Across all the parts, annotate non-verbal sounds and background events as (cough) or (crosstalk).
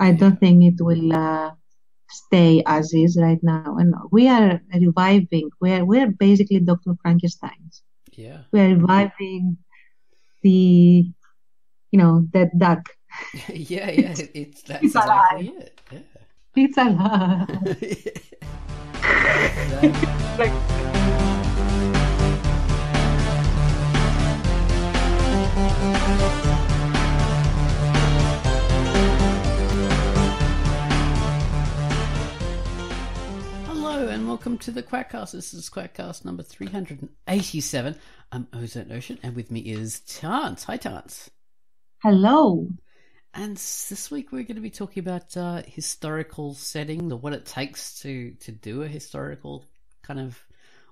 I don't think it will uh, stay as is right now. And we are reviving. We are we are basically Dr. Frankenstein's. Yeah. We are reviving the, you know, that duck. (laughs) yeah, yeah. It's that's It's exactly alive. it. Yeah. It's alive. (laughs) (laughs) like Hello and welcome to the Quackcast. This is Quackcast number 387. I'm Ozone Ocean and with me is Tantz. Hi Tantz. hello. And this week we're going to be talking about uh, historical setting, the what it takes to, to do a historical kind of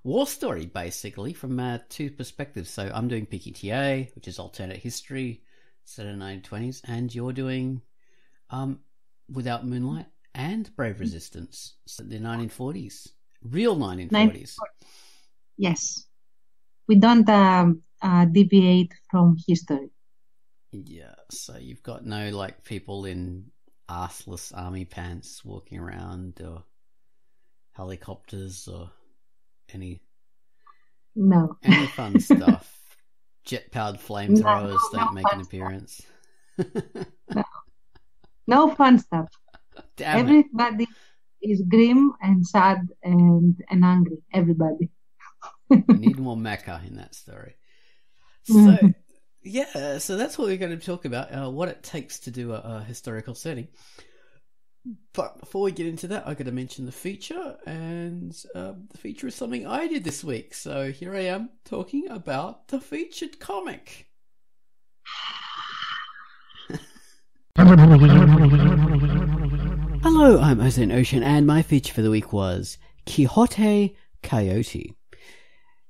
war story, basically, from uh, two perspectives. So I'm doing PKTA, which is alternate history, set in the 1920s, and you're doing um, Without Moonlight and Brave Resistance, so the 1940s, real 1940s. Yes. We don't um, uh, deviate from history. Yeah, so you've got no like people in arseless army pants walking around or helicopters or any No. any fun (laughs) stuff. Jet powered flamethrowers no, don't make an appearance. (laughs) No fun stuff. Damn. Everybody is grim and sad and, and angry. Everybody. We need more mecha in that story. (laughs) So, yeah, so that's what we're going to talk about uh, what it takes to do a, a historical setting. But before we get into that, I've got to mention the feature, and uh, the feature is something I did this week. So here I am talking about the featured comic. (laughs) Hello, I'm Ozone Ocean, and my feature for the week was Quixote Coyote.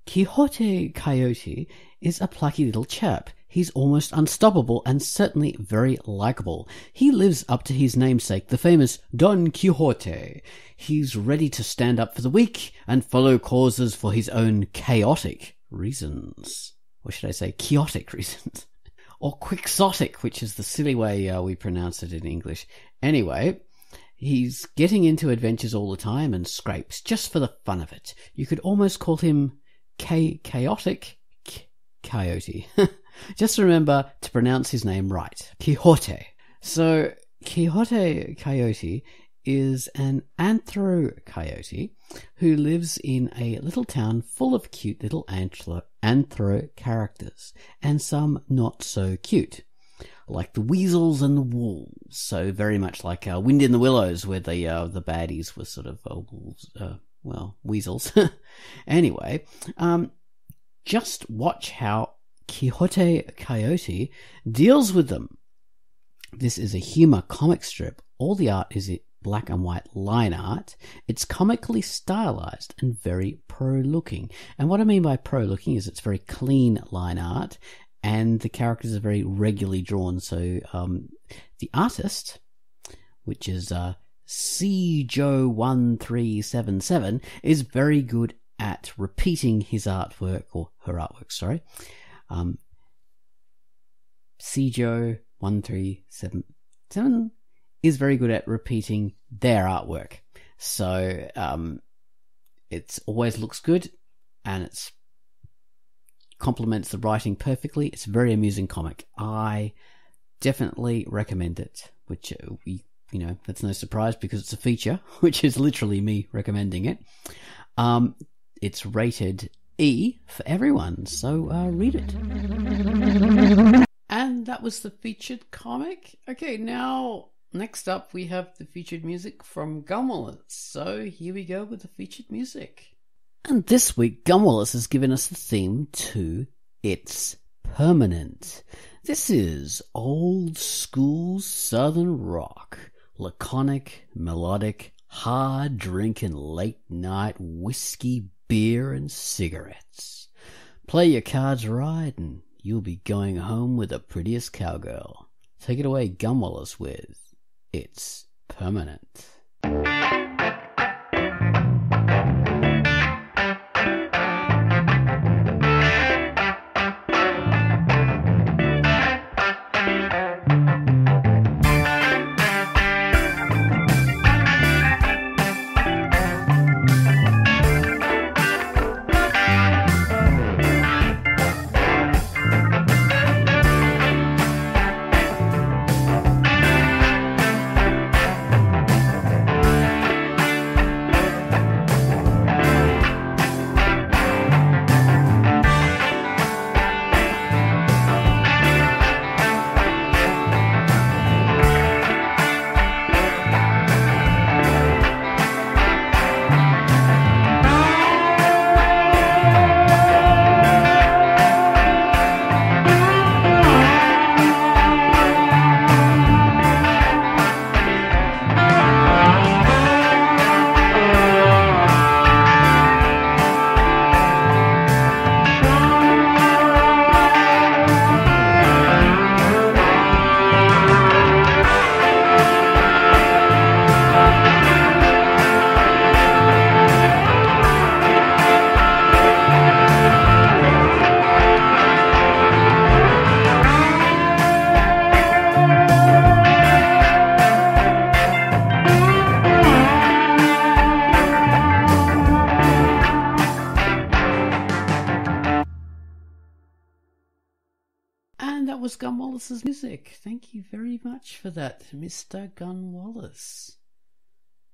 Quixote Coyote is a plucky little chap. He's almost unstoppable and certainly very likable. He lives up to his namesake, the famous Don Quixote. He's ready to stand up for the weak and follow causes for his own chaotic reasons. Or should I say chaotic (laughs) reasons? or quixotic, which is the silly way uh, we pronounce it in English. Anyway, he's getting into adventures all the time and scrapes just for the fun of it. You could almost call him Cha- chaotic Ch- coyote. (laughs) just remember to pronounce his name right. Quixote. So, Quixote Coyote is an anthro coyote who lives in a little town full of cute little anthro, anthro characters and some not so cute. Like the weasels and the wolves, so very much like uh, Wind in the Willows, where the uh, the baddies were sort of uh, wolves, uh, well, weasels. (laughs) anyway, um, just watch how Quixote Coyote deals with them. This is a humor comic strip. All the art is black and white line art. It's comically stylized and very pro looking. And what I mean by pro looking is it's very clean line art and the characters are very regularly drawn. So um, the artist, which is uh, CJo1377, is very good at repeating his artwork or her artwork, sorry. Um, CJo1377 is very good at repeating their artwork. So um, it always looks good and it's complements the writing perfectly. It's a very amusing comic. I definitely recommend it, which uh, we, you know, that's no surprise because it's a feature, (laughs) which is literally me recommending it. Um, it's rated E for everyone, so uh, read it. And that was the featured comic. Okay, now next up we have the featured music from Gunwallace. So here we go with the featured music. And this week, Gunwallace has given us the theme to It's Permanent. This is old school southern rock, laconic, melodic, hard drinking late night whiskey, beer, and cigarettes. Play your cards right, and you'll be going home with the prettiest cowgirl. Take it away, Gunwallace, with It's Permanent. Thank you very much for that, Mr. Gunwallace.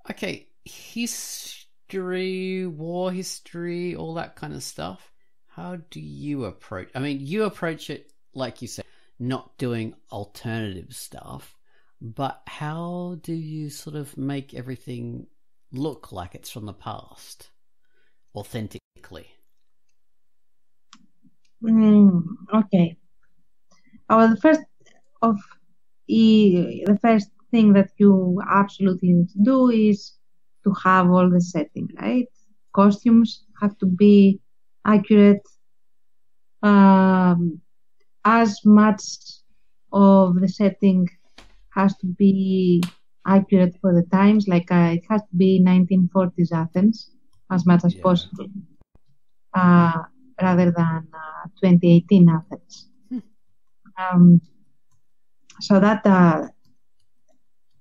Okay, history, war history, all that kind of stuff. How do you approach? I mean, you approach it like you said, not doing alternative stuff, but how do you sort of make everything look like it's from the past, authentically? Mm, okay. Well, the first of the first thing that you absolutely need to do is to have all the setting, right? Costumes have to be accurate. Um, as much of the setting has to be accurate for the times, like uh, it has to be 1940s Athens as much as yeah. possible, uh, rather than uh, 2018 Athens. Hmm. Um, so that uh,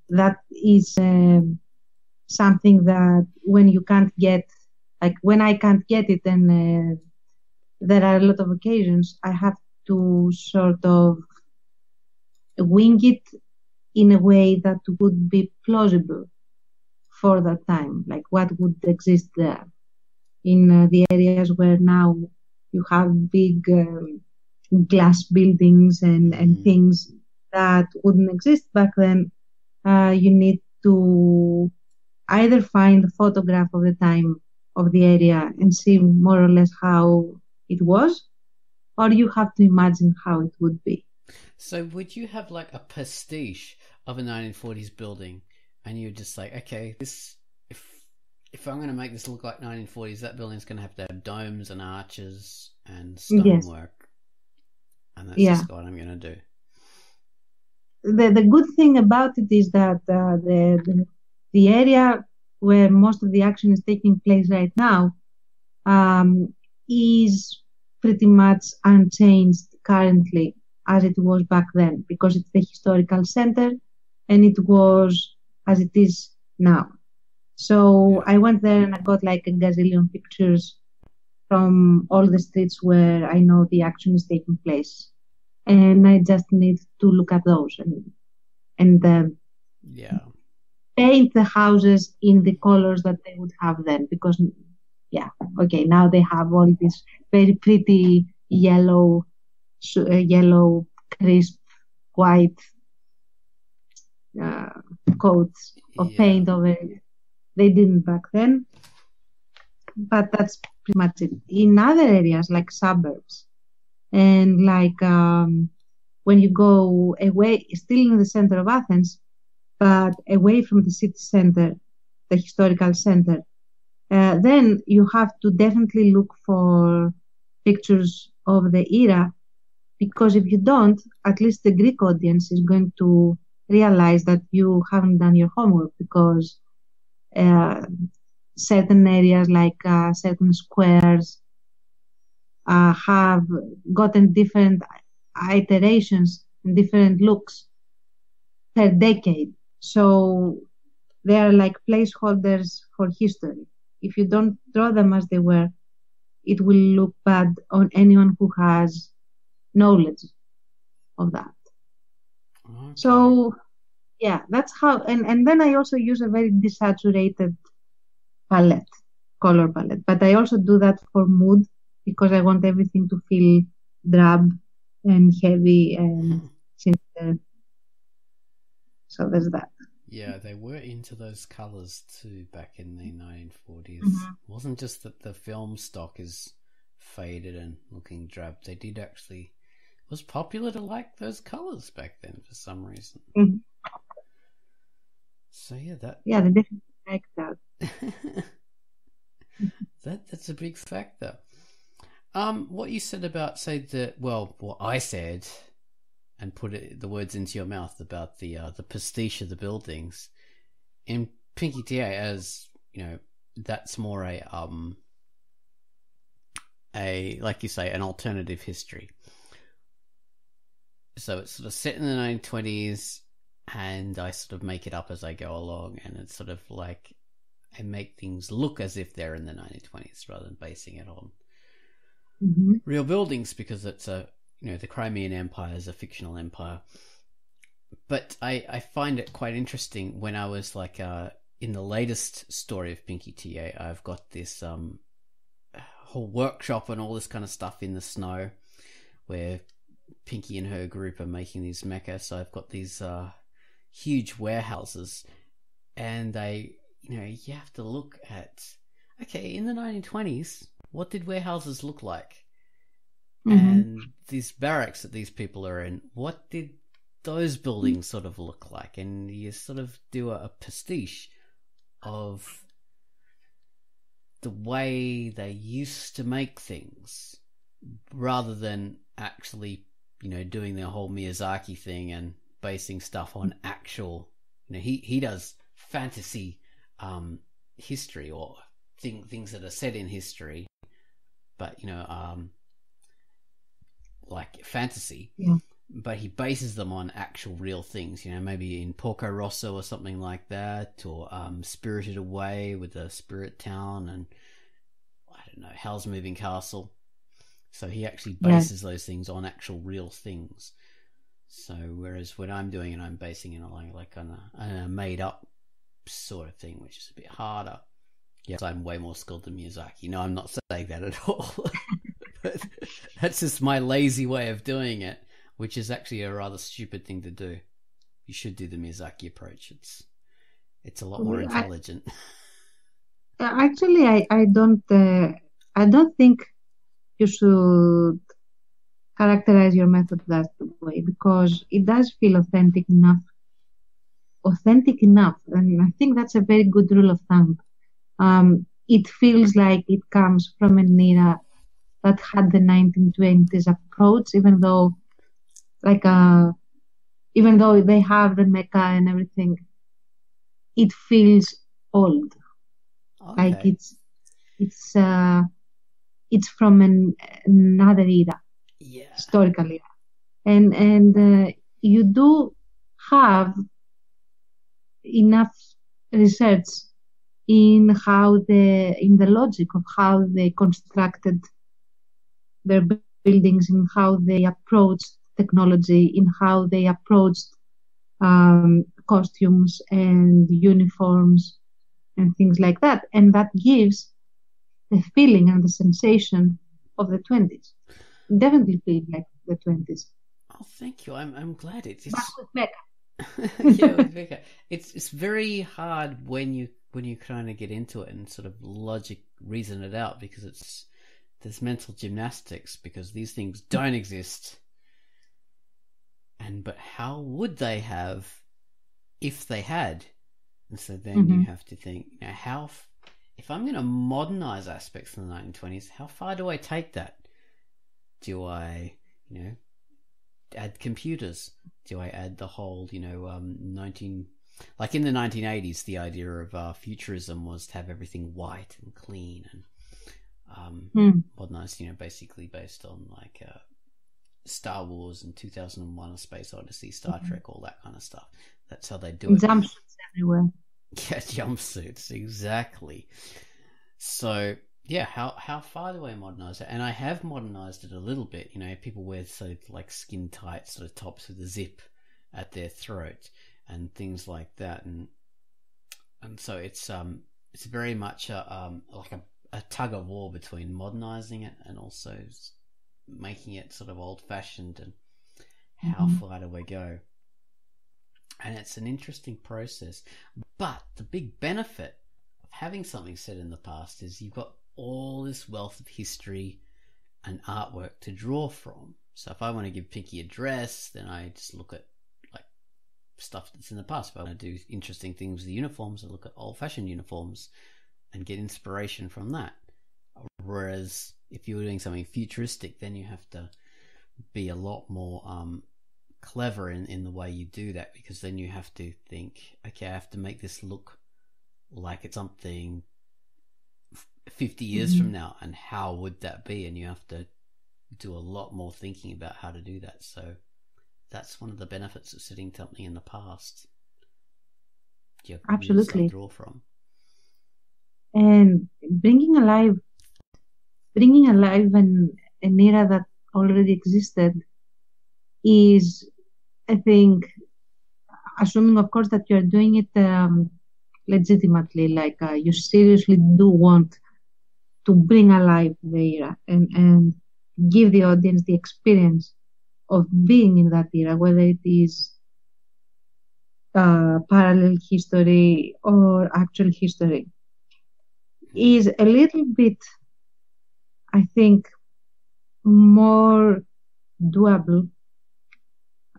that is um, something that when you can't get, like when I can't get it, then uh, there are a lot of occasions I have to sort of wing it in a way that would be plausible for that time, like what would exist there in uh, the areas where now you have big um, glass buildings and, and mm. things that wouldn't exist back then. Uh, you need to either find a photograph of the time of the area and see more or less how it was, or you have to imagine how it would be. So, would you have like a pastiche of a 1940s building, and you're just like, okay, this if if I'm going to make this look like 1940s, that building's going to have to have domes and arches and stonework, yes. and that's yeah. just what I'm going to do. The the good thing about it is that uh, the, the the area where most of the action is taking place right now um, is pretty much unchanged currently as it was back then because it's the historical center and it was as it is now. So I went there and I got like a gazillion pictures from all the streets where I know the action is taking place. And I just need to look at those and and uh, yeah paint the houses in the colors that they would have then because yeah okay now they have all these very pretty yellow, uh, yellow, crisp, white uh, coats of yeah. paint over it. They didn't back then, but that's pretty much it. In other areas like suburbs, and like um, when you go away, still in the center of Athens, but away from the city center, the historical center, uh, then you have to definitely look for pictures of the era because if you don't, at least the Greek audience is going to realize that you haven't done your homework because uh, certain areas like uh, certain squares uh, have gotten different iterations and different looks per decade. So they are like placeholders for history. If you don't draw them as they were, it will look bad on anyone who has knowledge of that. Okay. So yeah, that's how and, and then I also use a very desaturated palette, color palette. But I also do that for mood because I want everything to feel drab and heavy and hmm. sinister. So there's that. Yeah, they were into those colors too back in the 1940s. Mm-hmm. It wasn't just that the film stock is faded and looking drab. They did actually it was popular to like those colors back then for some reason. Mm-hmm. So yeah, that yeah, they definitely like that. (laughs) that that's a big factor. Um, what you said about say the well, what I said and put it, the words into your mouth about the uh, the pastiche of the buildings in Pinky TA as you know that's more a um a like you say an alternative history. So it's sort of set in the 1920s, and I sort of make it up as I go along, and it's sort of like I make things look as if they're in the 1920s rather than basing it on mm-hmm. real buildings because it's a you know the Crimean Empire is a fictional empire. But I, I find it quite interesting when I was like uh, in the latest story of Pinky TA, I've got this um, whole workshop and all this kind of stuff in the snow where Pinky and her group are making these mecha. So I've got these uh, huge warehouses, and they, you know, you have to look at okay in the 1920s, what did warehouses look like? Mm-hmm. And these barracks that these people are in, what did those buildings sort of look like? And you sort of do a, a pastiche of the way they used to make things rather than actually, you know, doing their whole Miyazaki thing and basing stuff on actual, you know, he, he does fantasy um, history or thing, things that are set in history, but, you know, um, like fantasy. Yeah. But he bases them on actual real things, you know, maybe in Porco Rosso or something like that, or um, Spirited Away with the Spirit Town and I don't know, Howl's Moving Castle. So he actually bases yeah. those things on actual real things. So whereas what I'm doing and I'm basing it on like, like on a, on a made up sort of thing, which is a bit harder. Yes, I'm way more skilled than Miyazaki. No, I'm not saying that at all. (laughs) but that's just my lazy way of doing it, which is actually a rather stupid thing to do. You should do the Miyazaki approach. It's it's a lot more intelligent. I, (laughs) actually, I I don't uh, I don't think you should characterize your method that way because it does feel authentic enough. Authentic enough, and I think that's a very good rule of thumb. Um, it feels like it comes from an era that had the 1920s approach, even though, like, uh, even though they have the mecha and everything, it feels old. Okay. Like it's, it's, uh, it's from an, another era, yeah. historical era, and and uh, you do have enough research in how the in the logic of how they constructed their buildings, in how they approached technology, in how they approached um, costumes and uniforms and things like that. And that gives the feeling and the sensation of the 20s. Definitely feel like the 20s. Oh, thank you. I'm, I'm glad with mecha. (laughs) yeah, (laughs) with. It's, it's very hard when you when you kind of get into it and sort of logic reason it out because it's there's mental gymnastics because these things don't exist. And but how would they have if they had? And so then mm-hmm. you have to think, you know, how if I'm going to modernize aspects in the 1920s, how far do I take that? Do I, you know, add computers? Do I add the whole, you know, um, 19 like in the 1980s, the idea of uh, futurism was to have everything white and clean and um, mm. modernized, you know, basically based on like uh, Star Wars and 2001: A Space Odyssey, Star mm-hmm. Trek, all that kind of stuff. That's how they do it. Jumpsuits everywhere. (laughs) Yeah, jumpsuits exactly. So yeah, how how far do I modernize it? And I have modernized it a little bit. You know, people wear so like skin tight sort of tops with a zip at their throat and things like that, and and so it's um it's very much a, um like a a tug of war between modernizing it and also making it sort of old fashioned and how mm-hmm. far do we go? And it's an interesting process. But the big benefit of having something set in the past is you've got all this wealth of history and artwork to draw from. So if I want to give Pinky a dress, then I just look at stuff that's in the past. If I want to do interesting things with the uniforms, I look at old fashioned uniforms and get inspiration from that. Whereas if you're doing something futuristic, then you have to be a lot more um, clever in, in the way you do that because then you have to think, okay, I have to make this look like it's something 50 years mm-hmm. from now, and how would that be? And you have to do a lot more thinking about how to do that. So that's one of the benefits of sitting something in the past. You Absolutely. Draw from and bringing alive bringing alive an, an era that already existed is, I think, assuming, of course, that you're doing it um, legitimately, like uh, you seriously do want to bring alive the era and, and give the audience the experience of being in that era, whether it is uh, parallel history or actual history, is a little bit, I think, more doable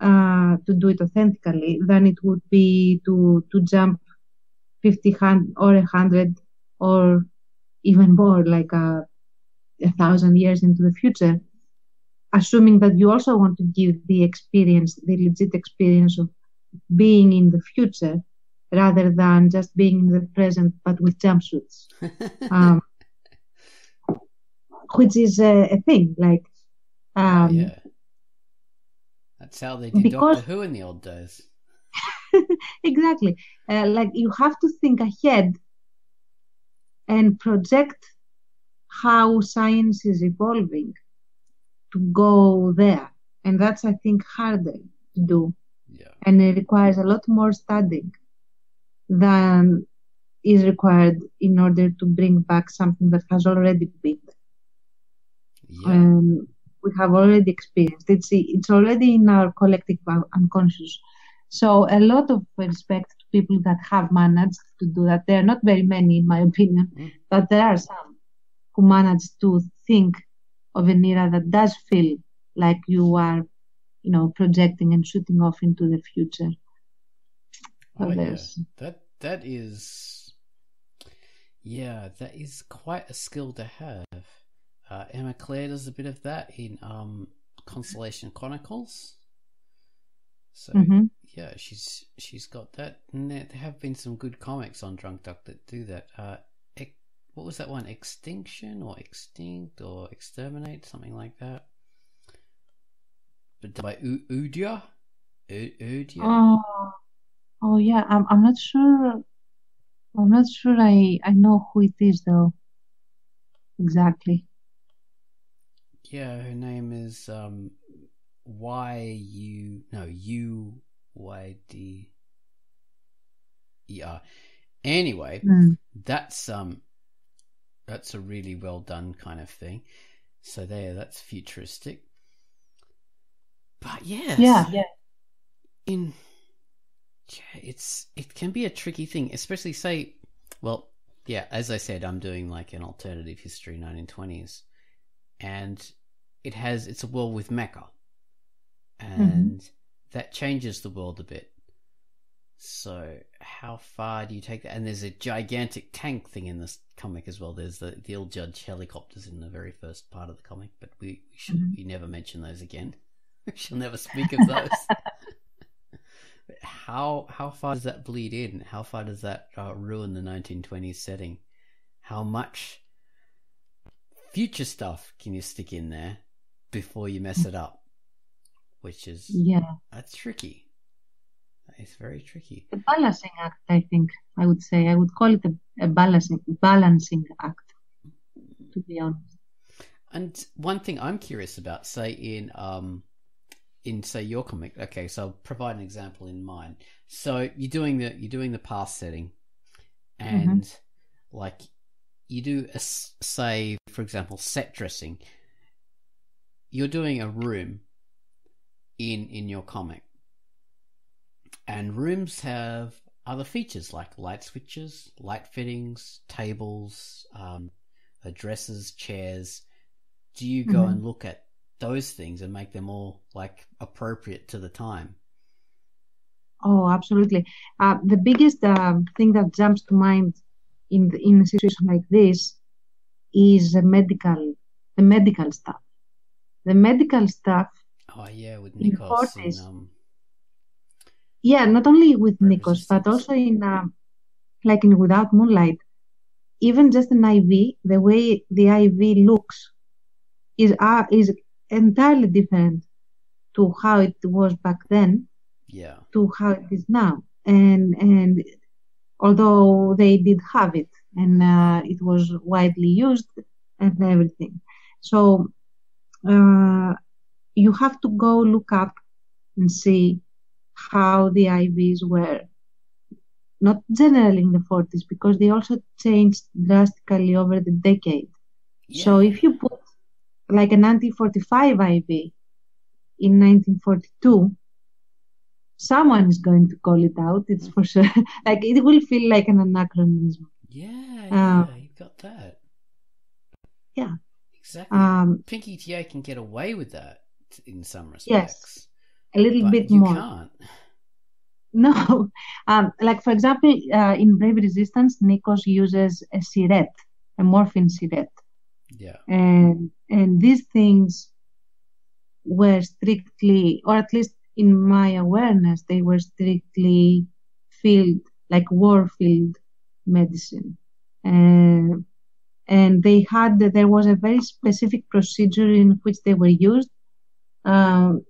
uh, to do it authentically than it would be to to jump 50 or 100 or even more like a, a thousand years into the future assuming that you also want to give the experience the legit experience of being in the future rather than just being in the present but with jumpsuits (laughs) um, which is a, a thing like um, oh, yeah that's how they did because, Doctor Who in the old days. (laughs) exactly. Uh, like you have to think ahead and project how science is evolving to go there. And that's, I think, harder to do. Yeah. And it requires a lot more studying than is required in order to bring back something that has already been. Yeah. Um, we have already experienced. It's it's already in our collective unconscious. So a lot of respect to people that have managed to do that. There are not very many, in my (laughs) opinion, mm. but there are some who managed to think of an era that does feel like you are, you know, projecting and shooting off into the future. So oh, yeah. That that is, yeah, that is quite a skill to have. Uh, Emma Claire does a bit of that in um, Constellation Chronicles. So mm-hmm. yeah, she's she's got that. And there, there, have been some good comics on Drunk Duck that do that. Uh, what was that one? Extinction or Extinct or Exterminate, something like that. But by U- Udia, U- Udia. Oh, oh yeah. I'm I'm not sure. I'm not sure. I I know who it is though. Exactly. Yeah, her name is um, Y U no U Y D E R. Anyway, mm. that's um that's a really well done kind of thing. So there, that's futuristic. But yeah, yeah, yeah. In yeah, it's it can be a tricky thing, especially say, well, yeah, as I said, I'm doing like an alternative history 1920s, and it has it's a world with mecha, and mm-hmm. that changes the world a bit. So how far do you take that? And there's a gigantic tank thing in this comic as well. There's the the Ill-Judged helicopters in the very first part of the comic, but we, we should mm-hmm. we never mention those again. (laughs) we shall never speak of those. (laughs) how how far does that bleed in? How far does that uh, ruin the 1920s setting? How much future stuff can you stick in there before you mess it up? Which is yeah, that's tricky. It's very tricky. A balancing act, I think. I would say I would call it a, a balancing balancing act. To be honest. And one thing I'm curious about, say in um, in say your comic. Okay, so I'll provide an example in mine. So you're doing the you're doing the past setting, and mm-hmm. like you do a say for example set dressing. You're doing a room in in your comic, and rooms have other features like light switches, light fittings, tables, um, addresses, chairs. Do you go mm-hmm. and look at those things and make them all like appropriate to the time. Oh, absolutely. Uh, the biggest uh, thing that jumps to mind in the, in a situation like this is the medical the medical stuff. The medical stuff. Oh yeah, with Nikos. And, um, yeah, not only with Nikos, but also in uh, like in Without Moonlight. Even just an IV, the way the IV looks is uh, is entirely different to how it was back then yeah. to how it is now. And and although they did have it and uh, it was widely used and everything. So uh, you have to go look up and see how the IVs were not generally in the 40s because they also changed drastically over the decade. Yeah. So if you put like an anti-45 IV in 1942, someone is going to call it out. It's for sure. (laughs) like it will feel like an anachronism. Yeah, Uh, yeah, you've got that. Yeah. Exactly. Um, Pinky TA can get away with that in some respects. Yes, a little but bit more. can't. (laughs) No, um, like for example, uh, in Brave Resistance, Nikos uses a syrette, a morphine syrette, Yeah. and and these things were strictly, or at least in my awareness, they were strictly field, like war field medicine, and and they had there was a very specific procedure in which they were used. Um,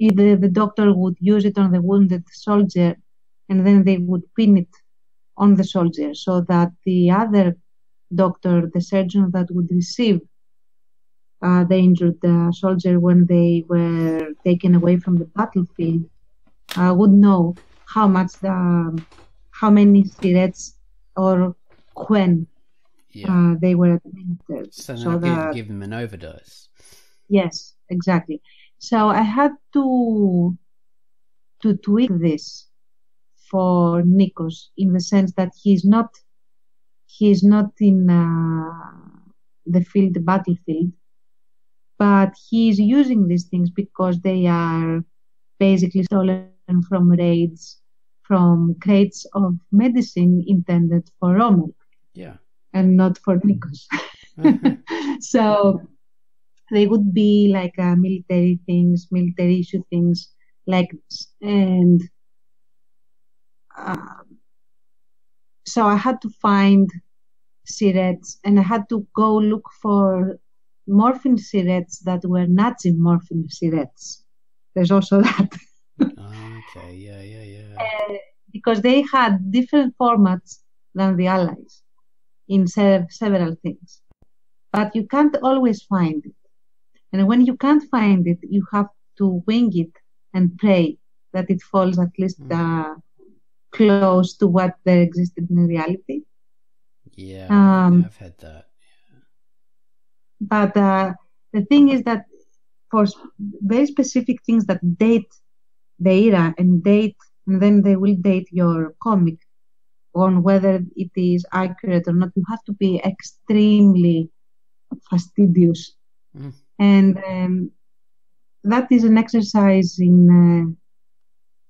either the doctor would use it on the wounded soldier and then they would pin it on the soldier so that the other doctor, the surgeon that would receive uh, the injured uh, soldier when they were taken away from the battlefield, uh, would know how much the, how many syrettes or when Yeah. uh, they were administered. so so that give them an overdose. Yes, exactly. So I had to to tweak this for Nikos in the sense that he's not he's not in uh, the field, the battlefield, but he's using these things because they are basically stolen from raids, from crates of medicine intended for Rommel Yeah. and not for Nikos. (laughs) so they would be like uh, military things, military issue things, like this. and uh, so I had to find syrettes, and I had to go look for morphine syrettes that were Nazi morphine sirets. There's also (laughs) that okay. Yeah. Yeah. Yeah. because they had different formats than the Allies in se- several things. But you can't always find it. And when you can't find it, you have to wing it and pray that it falls at least Mm. uh, close to what there existed in reality. Yeah. Um, I've had that. But uh, the thing is that for very specific things that date the era and date, and then they will date your comic on whether it is accurate or not, you have to be extremely fastidious. Mm. And um, that is an exercise in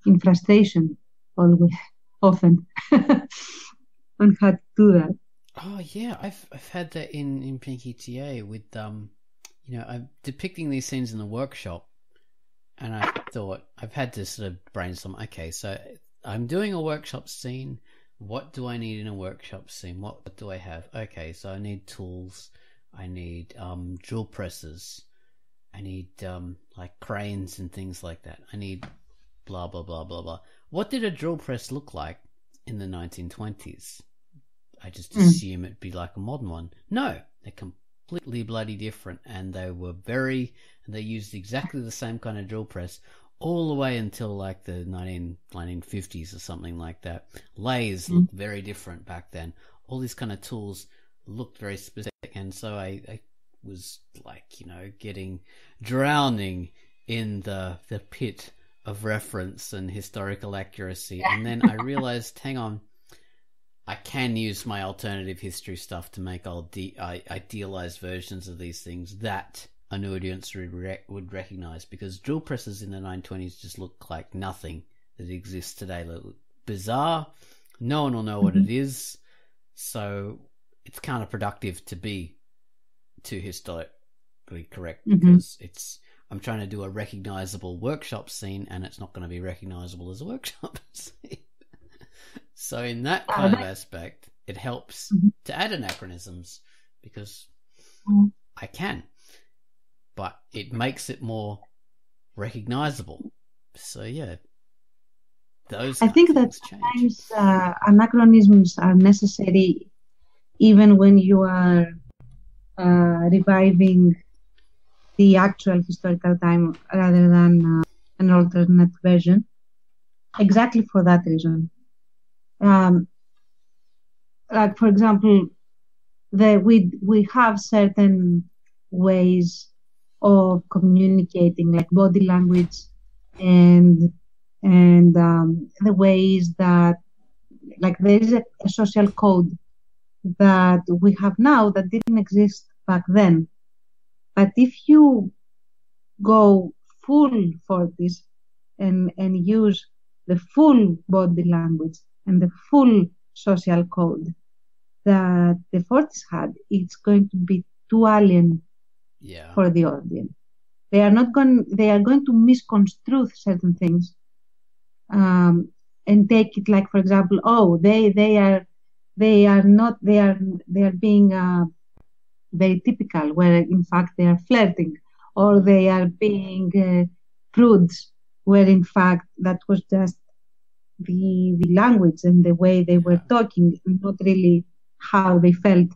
uh, in frustration, always, (laughs) often, (laughs) on how to do that. Oh yeah, I've I've had that in in Pinky TA with um, you know, I'm depicting these scenes in the workshop, and I thought I've had to sort of brainstorm. Okay, so I'm doing a workshop scene. What do I need in a workshop scene? What, what do I have? Okay, so I need tools. I need um drill presses. I need um like cranes and things like that. I need blah blah blah blah blah. What did a drill press look like in the 1920s? I just Mm. assume it'd be like a modern one. No, they're completely bloody different, and they were very. And they used exactly the same kind of drill press all the way until like the 19, 1950s or something like that. Lathes Mm. looked very different back then. All these kind of tools looked very specific, and so I, I was like, you know, getting drowning in the the pit of reference and historical accuracy, and then I realized, hang on. I can use my alternative history stuff to make old de- idealized versions of these things that an audience would, re- would recognize because drill presses in the 1920s just look like nothing that exists today. They look bizarre. No one will know what Mhm. it is. So it's counterproductive to be too historically correct Mhm. because it's I'm trying to do a recognizable workshop scene and it's not going to be recognizable as a workshop (laughs) scene. so in that Ah, kind of aspect, it helps Mhm. to add anachronisms because Mhm. I can, but it makes it more recognizable. So yeah, those. I think that change. sometimes uh, anachronisms are necessary even when you are uh, reviving the actual historical time rather than uh, an alternate version, exactly for that reason. Um, like for example, we we have certain ways of communicating, like body language and and um, the ways that like there is a, a, social code that we have now that didn't exist back then. But if you go full for this and and use the full body language and the full social code that the 40s had, it's going to be too alien yeah. for the audience. They are not going. They are going to misconstrue certain things, um, and take it like, for example, oh, they they are they are not they are they are being uh, very typical, where in fact they are flirting, or they are being uh, prudes, where in fact that was just the the language and the way they were talking, not really how they felt.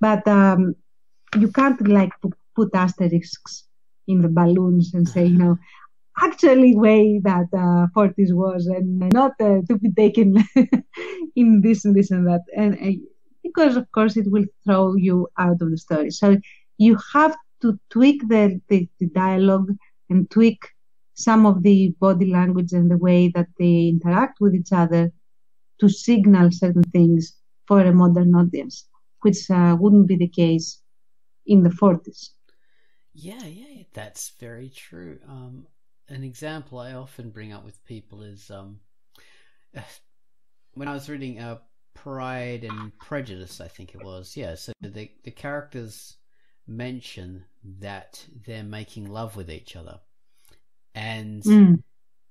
But um, you can't like put asterisks in the balloons and say, you know, actually way that uh, Fortis was and not uh, to be taken (laughs) in this and this and that. And uh, because of course it will throw you out of the story. So you have to tweak the, the, the dialogue and tweak some of the body language and the way that they interact with each other to signal certain things for a modern audience, which uh, wouldn't be the case in the 40s. Yeah, yeah, that's very true. Um, an example I often bring up with people is um, when I was reading uh, Pride and Prejudice, I think it was. Yeah, so the the characters mention that they're making love with each other, and mm.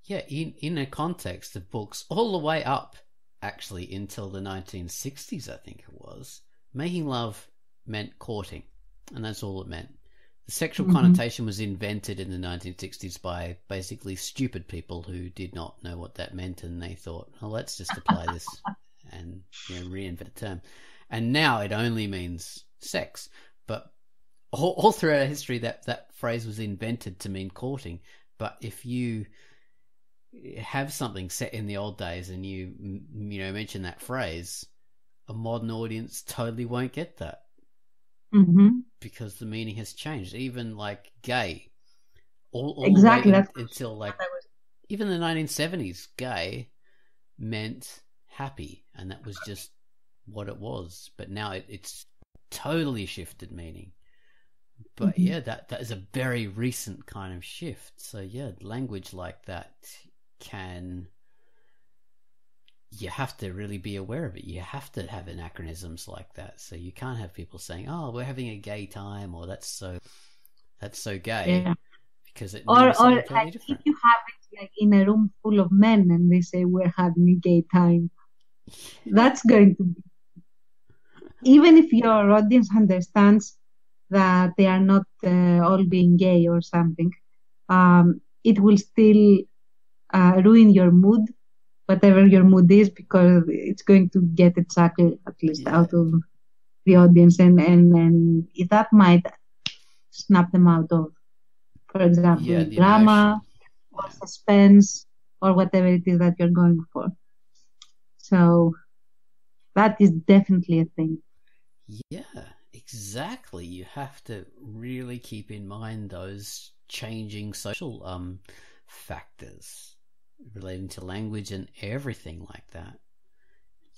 yeah, in in a context of books all the way up, actually until the 1960s, I think it was, making love meant courting, and that's all it meant. The sexual mm-hmm. connotation was invented in the 1960s by basically stupid people who did not know what that meant, and they thought, "Well, let's just apply (laughs) this and you know, reinvent the term." And now it only means sex, but all, all throughout history, that that phrase was invented to mean courting. But if you have something set in the old days and you you know mention that phrase, a modern audience totally won't get that mm-hmm. because the meaning has changed. Even like gay, all, all exactly in, until like even the 1970s, gay meant happy, and that was just what it was. But now it, it's totally shifted meaning. But mm-hmm. yeah, that that is a very recent kind of shift. So yeah, language like that can you have to really be aware of it. You have to have anachronisms like that. So you can't have people saying, "Oh, we're having a gay time," or "That's so that's so gay," yeah. because it or or like if you have it like in a room full of men and they say we're having a gay time, (laughs) that's going to be even if your audience understands that they are not uh, all being gay or something, um, it will still uh, ruin your mood whatever your mood is because it's going to get a chuckle at least yeah. out of the audience and, and and that might snap them out of for example yeah, drama or suspense or whatever it is that you're going for. So that is definitely a thing. Yeah exactly. You have to really keep in mind those changing social um factors relating to language and everything like that.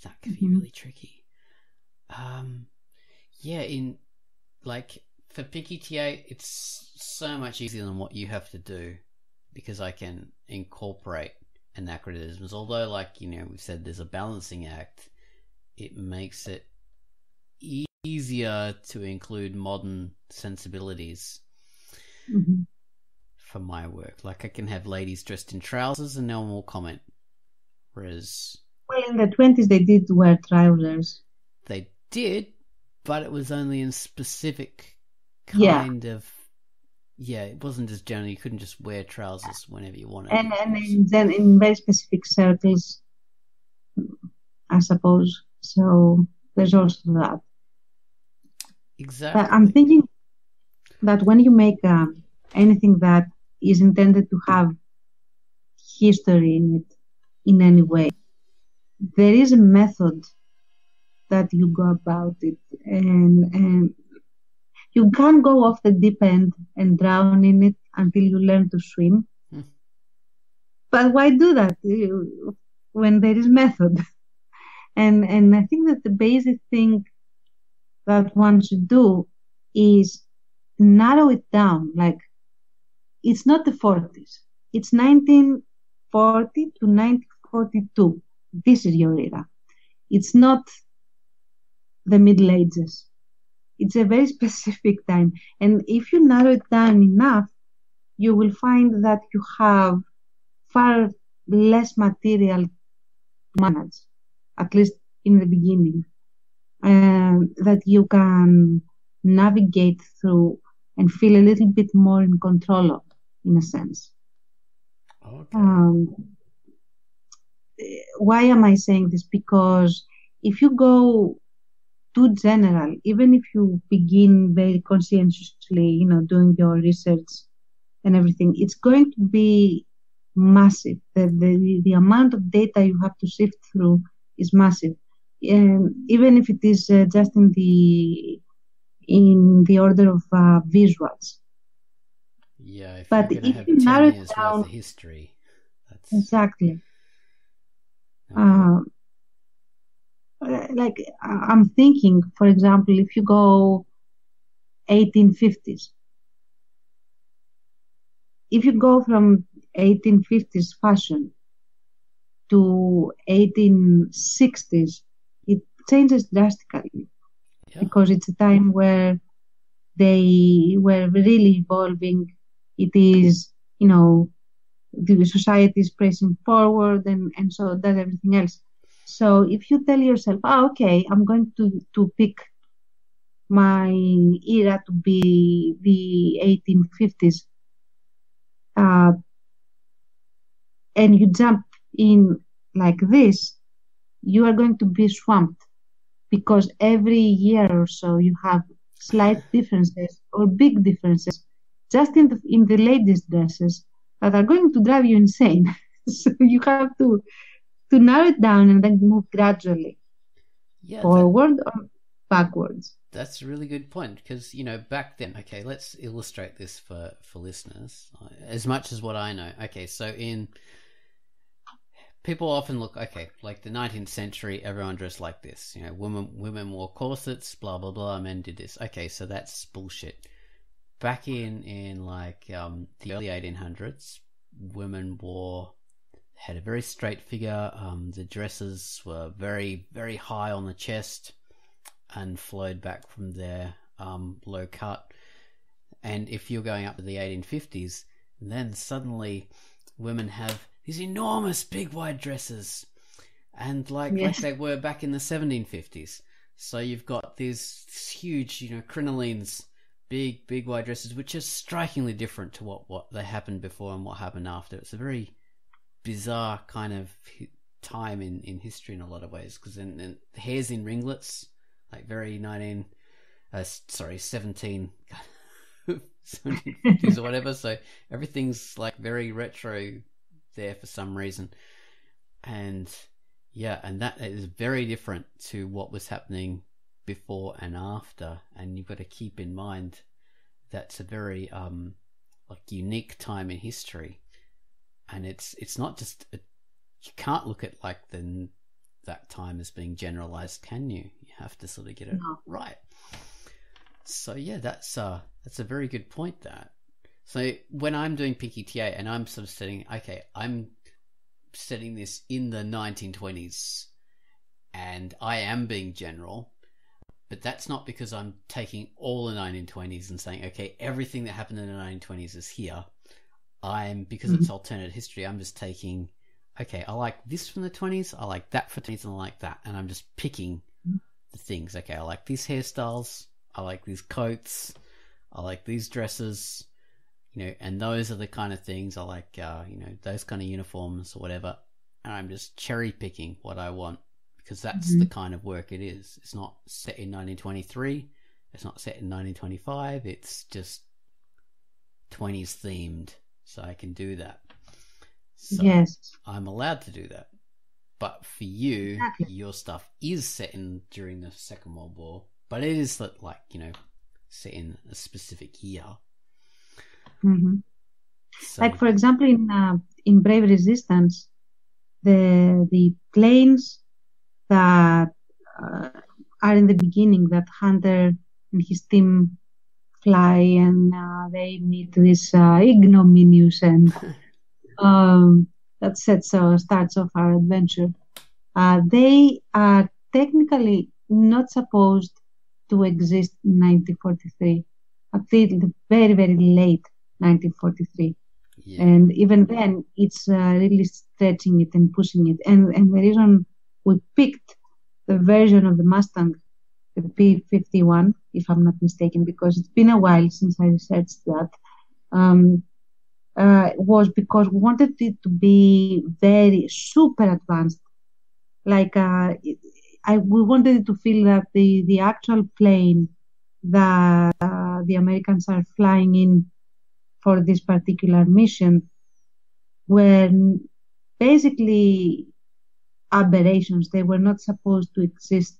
That could mm-hmm. be really tricky. Um, yeah, in like for Pinky TA, it's so much easier than what you have to do because I can incorporate anachronisms. Although, like you know, we've said there's a balancing act. It makes it easier to include modern sensibilities. Mm-hmm for my work. Like I can have ladies dressed in trousers and no one will comment. Whereas Well in the twenties they did wear trousers. They did, but it was only in specific kind yeah. of yeah, it wasn't just general. You couldn't just wear trousers whenever you wanted. And and in, then in very specific circles, I suppose. So there's also that. Exactly. But I'm thinking that when you make um, anything that is intended to have history in it in any way. There is a method that you go about it, and, and you can't go off the deep end and drown in it until you learn to swim. Hmm. But why do that when there is method? And and I think that the basic thing that one should do is narrow it down. Like it's not the 40s. It's 1940 to 1942. This is your era. It's not the Middle Ages. It's a very (laughs) specific time. And if you narrow it down enough, you will find that you have far less material to manage, at least in the beginning, um, that you can navigate through and feel a little bit more in control of, in a sense. Okay. Um, why am I saying this? Because if you go too general, even if you begin very conscientiously, you know, doing your research and everything, it's going to be massive. The, the, the amount of data you have to sift through is massive. Um, even if it is uh, just in the in the order of uh, visuals. Yeah, if but if you narrow it down, history, that's... exactly. Okay. Uh, like I'm thinking, for example, if you go 1850s, if you go from 1850s fashion to 1860s, it changes drastically yeah. because it's a time where they were really evolving. It is, you know, the society is pressing forward and, and so that everything else. So if you tell yourself, oh, okay, I'm going to, to pick my era to be the 1850s, uh, and you jump in like this, you are going to be swamped because every year or so you have slight differences or big differences just in the in the ladies' dresses that are going to drive you insane. (laughs) so you have to to narrow it down and then move gradually yeah, forward that, or backwards. That's a really good point because you know back then. Okay, let's illustrate this for for listeners uh, as much as what I know. Okay, so in people often look okay, like the 19th century, everyone dressed like this. You know, women women wore corsets, blah blah blah. Men did this. Okay, so that's bullshit. Back in in like um, the early 1800s, women wore had a very straight figure. Um, the dresses were very, very high on the chest and flowed back from there, um, low cut. And if you're going up to the 1850s, then suddenly women have these enormous big wide dresses, and like yes. like they were back in the 1750s. So you've got these huge, you know, crinolines, big big wide dresses, which are strikingly different to what what they happened before and what happened after. It's a very bizarre kind of time in, in history in a lot of ways because then, then hair's in ringlets, like very 19, uh, sorry, 17, (laughs) 1750s or whatever. So everything's like very retro there for some reason. And yeah, and that is very different to what was happening before and after. And you've got to keep in mind that's a very um, like unique time in history and it's it's not just a, you can't look at like the that time as being generalized, can you? You have to sort of get it no. right. So yeah, that's uh that's a very good point. That so when I'm doing Pinky TA and I'm sort of setting, okay, I'm setting this in the 1920s, and I am being general, but that's not because I'm taking all the 1920s and saying, okay, everything that happened in the 1920s is here. I'm because mm-hmm. it's alternate history. I'm just taking, okay, I like this from the twenties. I like that for twenties, and I like that, and I'm just picking mm-hmm. the things. Okay, I like these hairstyles. I like these coats. I like these dresses. You know, and those are the kind of things I like. Uh, you know, those kind of uniforms or whatever. And I'm just cherry picking what I want because that's mm-hmm. the kind of work it is. It's not set in 1923. It's not set in 1925. It's just 20s themed so I can do that. So yes. I'm allowed to do that. But for you, Exactly. your stuff is set in during the Second World War, but it is like, like you know, set in a specific year. hmm So, Like for example, in uh, in Brave Resistance, the the planes that uh, are in the beginning that Hunter and his team fly and uh, they meet this uh, ignominious and (laughs) um, that sets uh, starts off our adventure. Uh, they are technically not supposed to exist in 1943 until the very very late 1943 yeah, and even then it's uh, really stretching it and pushing it. And and the reason we picked the version of the mustang the p51 if i'm not mistaken because it's been a while since i researched that. Um, uh, was because we wanted it to be very super advanced. Like uh, I, we wanted it to feel that the, the actual plane that uh, the americans are flying in for this particular mission were basically aberrations. They were not supposed to exist.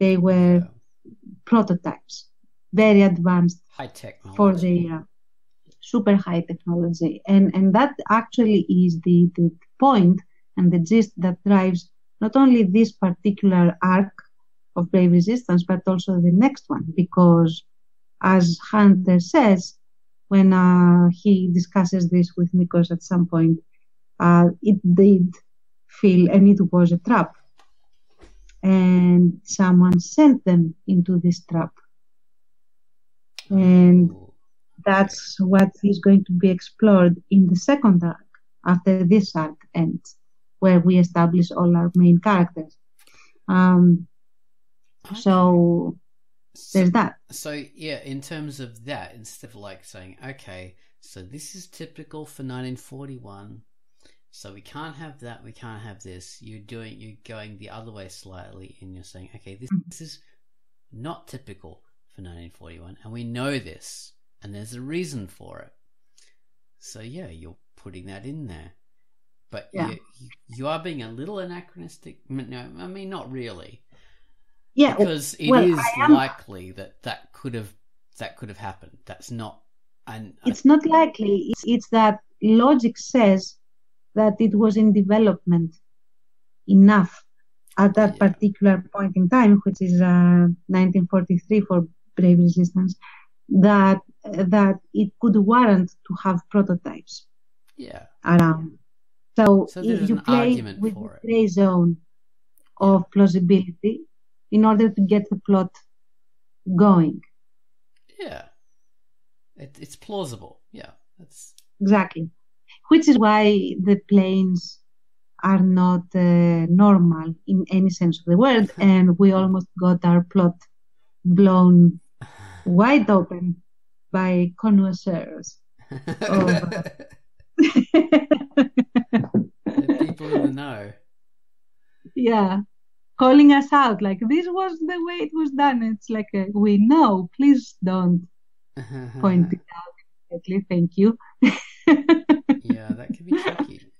They were yeah. prototypes, very advanced high technology. for the uh, super high technology. And, and that actually is the, the point and the gist that drives not only this particular arc of Brave Resistance, but also the next one. Because as Hunter says, when uh, he discusses this with Nikos at some point, uh, it did feel, and it was a trap. And someone sent them into this trap. And that's what is going to be explored in the second arc after this arc ends, where we establish all our main characters. Um, Okay. so there's that. So yeah, in terms of that, instead of like saying, okay, so this is typical for 1941, so we can't have that, we can't have this. You're doing, you're going the other way slightly, and you're saying, okay, this, this is not typical for 1941, and we know this, and there's a reason for it. So yeah, you're putting that in there, but Yeah. you, you are being a little anachronistic. No, I mean not really Yeah, because it is well, I am- likely that that could have that could have happened. That's not, and it's not likely. It's, it's that logic says that it was in development enough at that Yeah. particular point in time, which is uh, 1943 for Brave Resistance, that that it could warrant to have prototypes yeah, around. So, So if you an play argument with for the gray zone of plausibility in order to get the plot going. yeah, it, it's plausible. Yeah, that's Exactly. Which is why the planes are not uh, normal in any sense of the word, (laughs) and we almost got our plot blown wide open by connoisseurs. Oh. (laughs) The people in the know. yeah, calling us out like this was the way it was done. It's like a, we know. Please don't (laughs) point it out. Thank you. Yeah, that could be tricky. (laughs)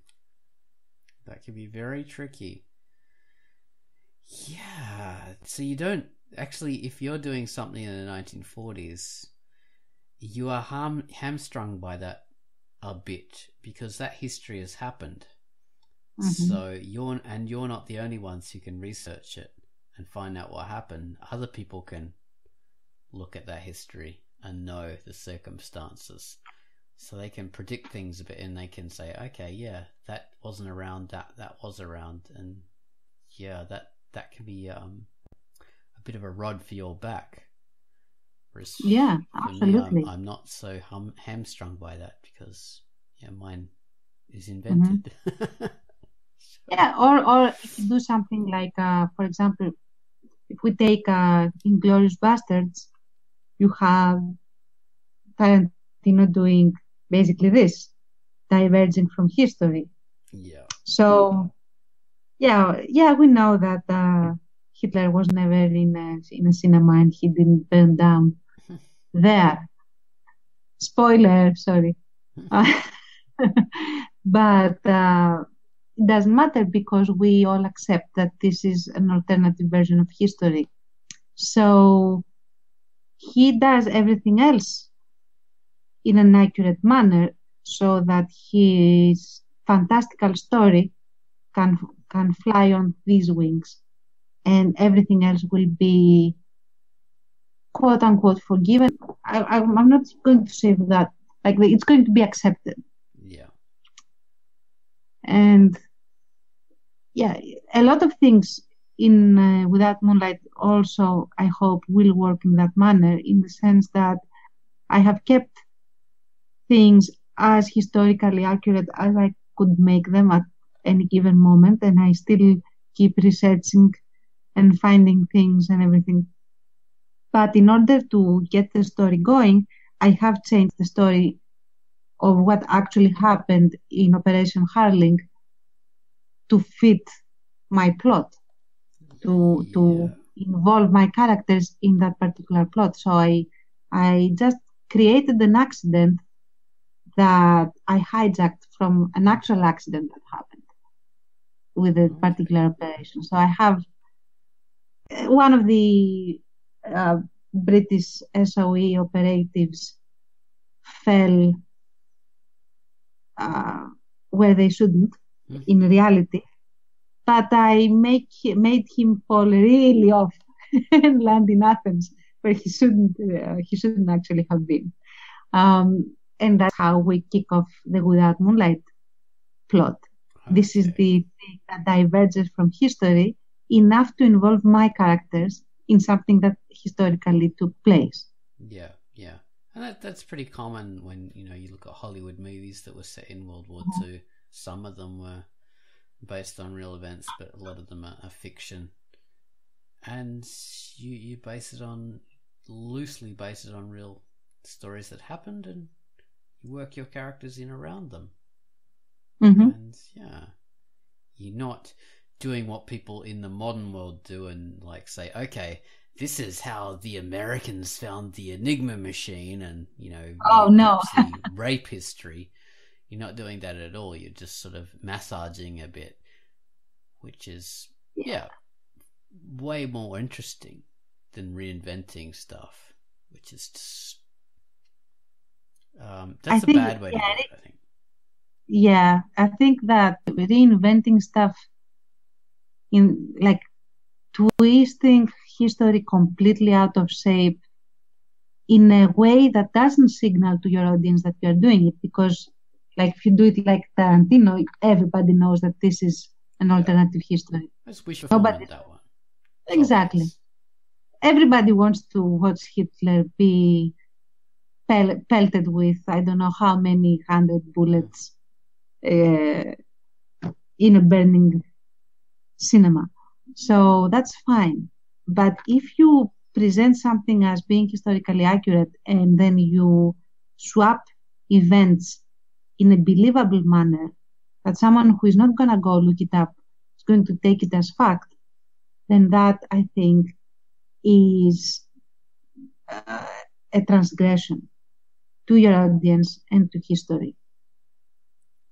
That could be very tricky. Yeah. So you don't actually, if you're doing something in the 1940s, you are ham- hamstrung by that a bit because that history has happened. Mhm. So you're and you're not the only ones who can research it and find out what happened. Other people can look at that history and know the circumstances. So they can predict things a bit and they can say, okay, yeah, that wasn't around, that that was around and yeah, that that can be um a bit of a rod for your back. Whereas Yeah, me, absolutely. I'm, I'm not so hum- hamstrung by that because yeah, mine is invented. (laughs) Yeah, or or if you do something like, uh, for example, if we take uh, Inglourious Basterds, you have Tarantino doing basically this, diverging from history. yeah. So, yeah, yeah, we know that uh, Hitler was never in a, in a cinema and he didn't burn down (laughs) there. Spoiler, sorry. Uh, (laughs) but uh, it doesn't matter because we all accept that this is an alternative version of history. So he does everything else in an accurate manner so that his fantastical story can can fly on these wings. And everything else will be quote unquote forgiven. I, am not going to say that like it's going to be accepted. Yeah. And yeah a lot of things in uh, without moonlight also i hope will work in that manner in the sense that i have kept things as historically accurate as i could make them at any given moment and i still keep researching and finding things and everything but in order to get the story going i have changed the story of what actually happened in operation harling to fit my plot to to involve my characters in that particular plot. So I I just created an accident that I hijacked from an actual accident that happened with a particular operation. So I have uh, one of the uh, British SOE operatives fell uh, where they shouldn't mm-hmm. in reality but I make made him fall really off (laughs) and land in Athens where he shouldn't uh, he shouldn't actually have been. Um, and that's how we kick off the Without Moonlight plot. Okay. This is the thing that diverges from history enough to involve my characters in something that historically took place. Yeah, yeah. And that, that's pretty common when, you know, you look at Hollywood movies that were set in World War mm-hmm. II. Some of them were based on real events, but a lot of them are, are fiction. And you you base it on loosely base it on real stories that happened, and you work your characters in around them. Mm-hmm. And yeah, you're not doing what people in the modern world do and like say, okay, this is how the Americans found the Enigma machine, and you know, oh no, (laughs) rape history. You're not doing that at all. You're just sort of massaging a bit, which is yeah, way more interesting than reinventing stuff, which is just um, that's I a think, bad way yeah, to do it. I think. Yeah, I think that reinventing stuff in like twisting history completely out of shape in a way that doesn't signal to your audience that you're doing it because like if you do it like Tarantino, everybody knows that this is an alternative yeah. history. Let's wish Nobody, that one. Exactly. Everybody wants to watch Hitler be pel- pelted with I don't know how many hundred bullets uh, in a burning cinema. So that's fine. But if you present something as being historically accurate and then you swap events in a believable manner that someone who is not going to go look it up is going to take it as fact, then that I think is uh, a transgression to your audience and to history.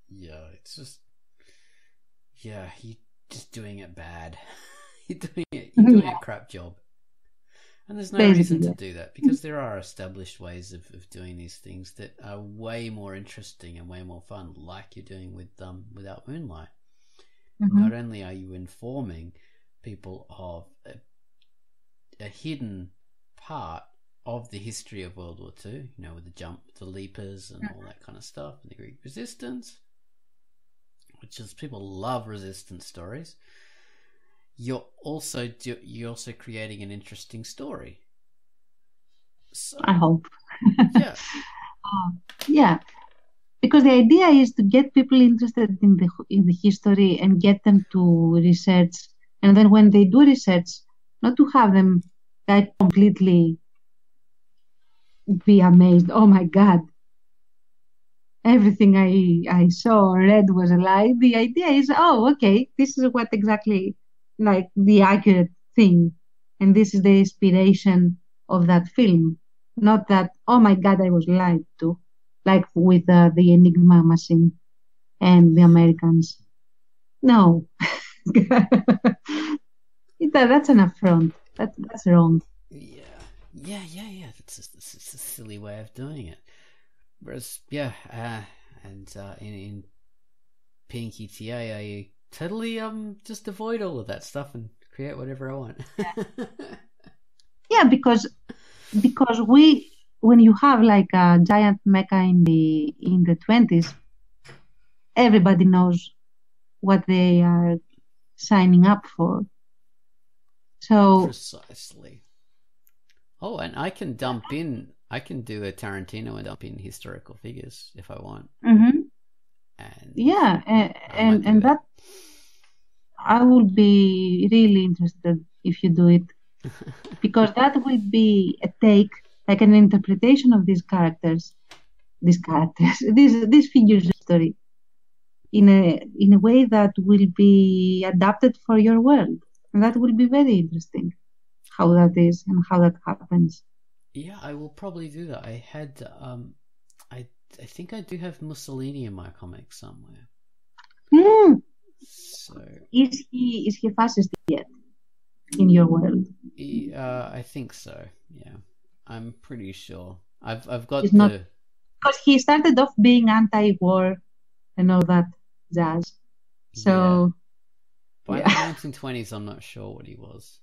Yeah, it's just yeah, you're just doing it bad. (laughs) you're doing it. You're doing yeah. a crap job. And there's no Basically, reason to do that because there are established ways of, of doing these things that are way more interesting and way more fun, like you're doing with um without moonlight. Mm-hmm. Not only are you informing people of a, a, hidden part of the history of World War II, you know, with the jump, the leapers, and all that kind of stuff, and the Greek resistance, which is people love resistance stories you're also do, you're also creating an interesting story. So, I hope. (laughs) yeah. Uh, yeah. Because the idea is to get people interested in the in the history and get them to research, and then when they do research, not to have them like completely be amazed. Oh my God, everything I I saw or read was a lie. The idea is, oh, okay, this is what exactly like the accurate thing and this is the inspiration of that film not that oh my god i was lied to like with uh, the enigma machine and the Americans. No, (laughs) that, that's an affront. That, that's wrong. Yeah, yeah, yeah, yeah. It's just, that's just a silly way of doing it. Whereas, yeah, uh, and uh, in, in Pinky TA, I totally um just avoid all of that stuff and create whatever I want. (laughs) yeah, because because we when you have like a giant mecha in the in the twenties, everybody knows what they are signing up for. So precisely. Oh, and I can dump in. I can do a Tarantino and dump in historical figures if I want. Mm-hmm. And yeah, and and, and that. that I would be really interested if you do it (laughs) because that will be a take, like an interpretation of these characters, these characters, (laughs) these these figures story, in a in a way that will be adapted for your world, and that will be very interesting. How that is and how that happens. Yeah, I will probably do that. I had, um, I I think I do have Mussolini in my comics somewhere. Mm. So is he is he fascist yet in your world? He, uh, I think so. Yeah, I'm pretty sure. I've I've got the not- because he started off being anti-war and all that jazz. So by yeah. the (laughs) 1920s. I'm not sure what he was.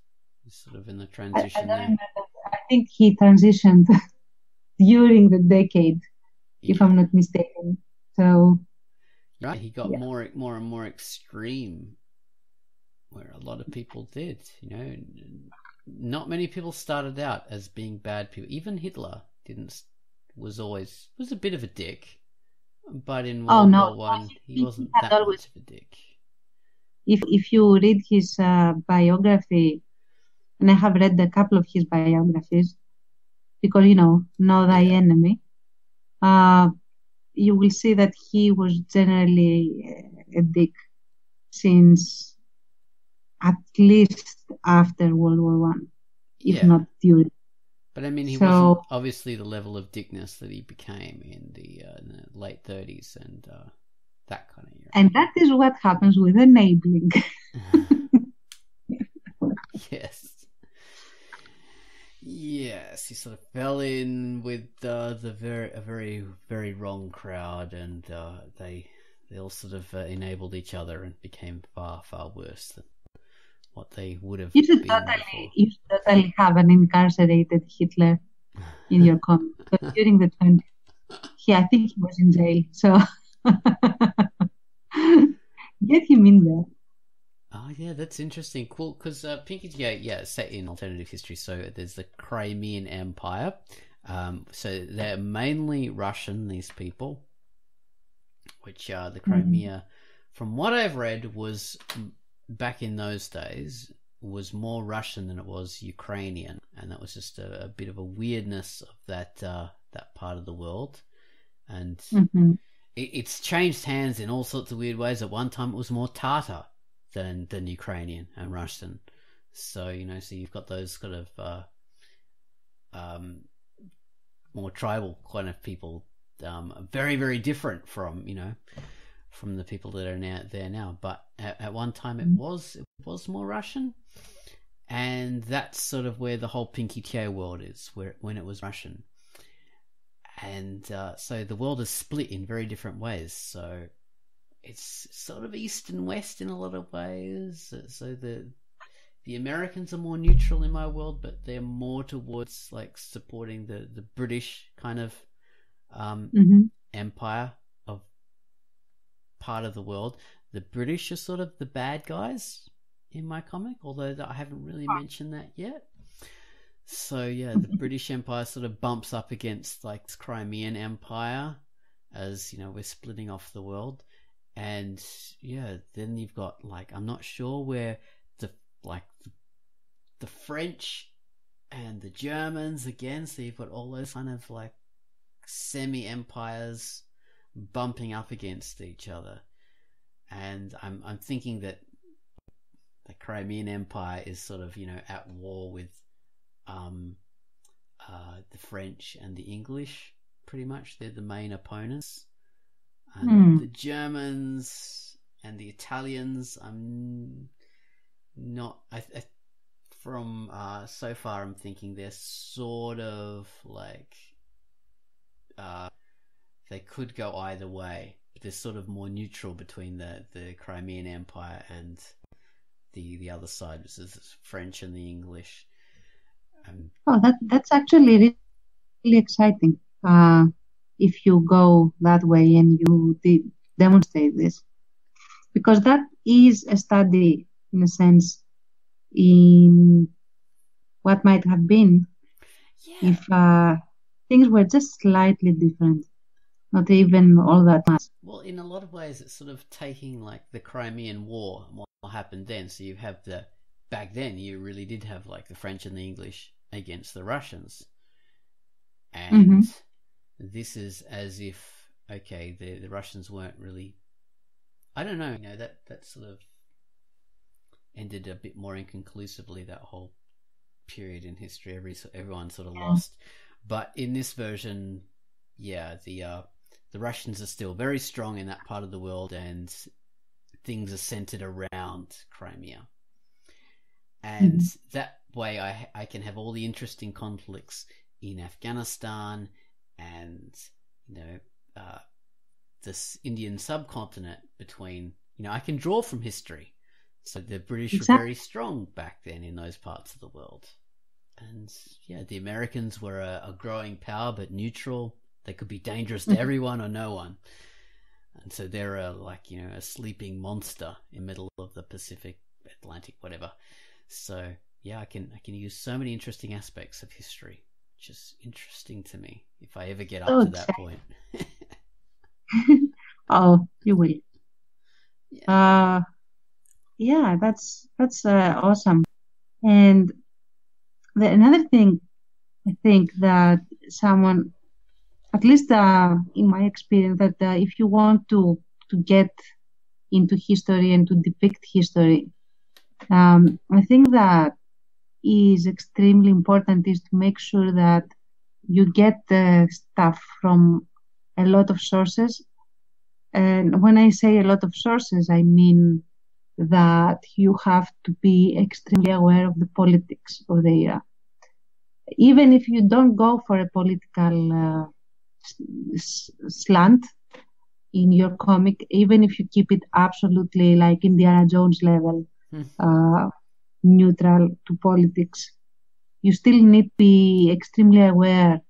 Sort of in the I, I transition don't there. remember. I think he transitioned (laughs) during the decade, if I'm not mistaken. So Right, he got Yeah. more more and more extreme, where a lot of people did. You know, not many people started out as being bad people. Even Hitler didn't was always was a bit of a dick, but in Oh, World no. War One he He wasn't had that always- much of a dick. if if you read his uh, biography, and I have read a couple of his biographies, because you know, know thy enemy, uh, you will see that he was generally a dick since at least after World War One, if Yeah. not during. But I mean, he So- wasn't obviously the level of dickness that he became in the, uh, in the late 30s and uh, that kind of era. And that is what happens with enabling. (laughs) yes. Yes, he sort of fell in with uh, the very a very very wrong crowd, and uh, they they all sort of uh, enabled each other and became far far worse than what they would have You should totally, you should totally have an incarcerated Hitler in your comic. But during the 20s, yeah, I think he was in jail. So (laughs) get him in there. Oh yeah, that's interesting. Cool, because uh, Pinky yeah, yeah, set in alternative history. So there's the Crimean Empire. Um, so they're mainly Russian. These people, which uh, the Crimea, from what I've read, was back in those days was more Russian than it was Ukrainian, and that was just a, a bit of a weirdness of that uh, that part of the world. And hmm it, it's changed hands in all sorts of weird ways. At one time, it was more Tatar than than Ukrainian and Russian. So you know, so you've got those kind of uh, um, more tribal kind of people, um, very very different from you know from the people that are now there now. But at, at one time, it was it was more Russian. And that's sort of where the whole Pinky TA world is, where when it was Russian and uh, so the world is split in very different ways. So it's sort of east and west in a lot of ways. So the the Americans are more neutral in my world, but they're more towards like supporting the the British kind of um, hmm empire of part of the world. The British are sort of the bad guys in my comic, although I haven't really mentioned that yet. So yeah, the British Empire sort of bumps up against like the Crimean Empire as you know we're splitting off the world, and yeah, then you've got like I'm not sure where the like the, French and the Germans again. So you've got all those kind of like semi empires bumping up against each other, and I'm I'm thinking that the Crimean Empire is sort of you know at war with um, uh, the French and the English. Pretty much, they're the main opponents. And Hmm. the Germans and the Italians, I'm not. I, I from uh, so far, I'm thinking they're sort of like uh, they could go either way. But they're sort of more neutral between the the Crimean Empire and the the other side, which is French and the English. Um, Oh, that that's actually really, really exciting. Uh, if you go that way and you de demonstrate this, because that is a study, in a sense, in what might have been yeah, if uh, things were just slightly different, not even all that much. Well, in a lot of ways, it's sort of taking like the Crimean War and what happened then. So you have the back then you really did have like the French and the English against the Russians, and this is as if okay, the the Russians weren't really. I don't know. You know that that sort of ended a bit more inconclusively. That whole period in history, every everyone sort of Yeah. lost. But in this version, yeah, the uh, the Russians are still very strong in that part of the world, and things are centered around Crimea. And that way, I I can have all the interesting conflicts in Afghanistan, and you know, uh, this Indian subcontinent between. You know, I can draw from history. So the British were very strong back then in those parts of the world. And yeah, the Americans were a, a growing power, but neutral. They could be dangerous to Mhm. everyone or no one. And so they're a, like, you know, a sleeping monster in the middle of the Pacific, Atlantic, whatever. So yeah, I can, I can use so many interesting aspects of history, is interesting to me if I ever get up So to that point. (laughs) Oh, you will. yeah. Uh, yeah, that's that's uh, awesome. And the, another thing I think that someone, at least uh, in my experience, that uh, if you want to to get into history and to depict history, um, I think that is extremely important is to make sure that you get the stuff from a lot of sources. And when I say a lot of sources, I mean that you have to be extremely aware of the politics of the era. Even if you don't go for a political uh, slant in your comic, even if you keep it absolutely like Indiana Jones level, Hmm. uh, neutral to politics, you still need to be extremely aware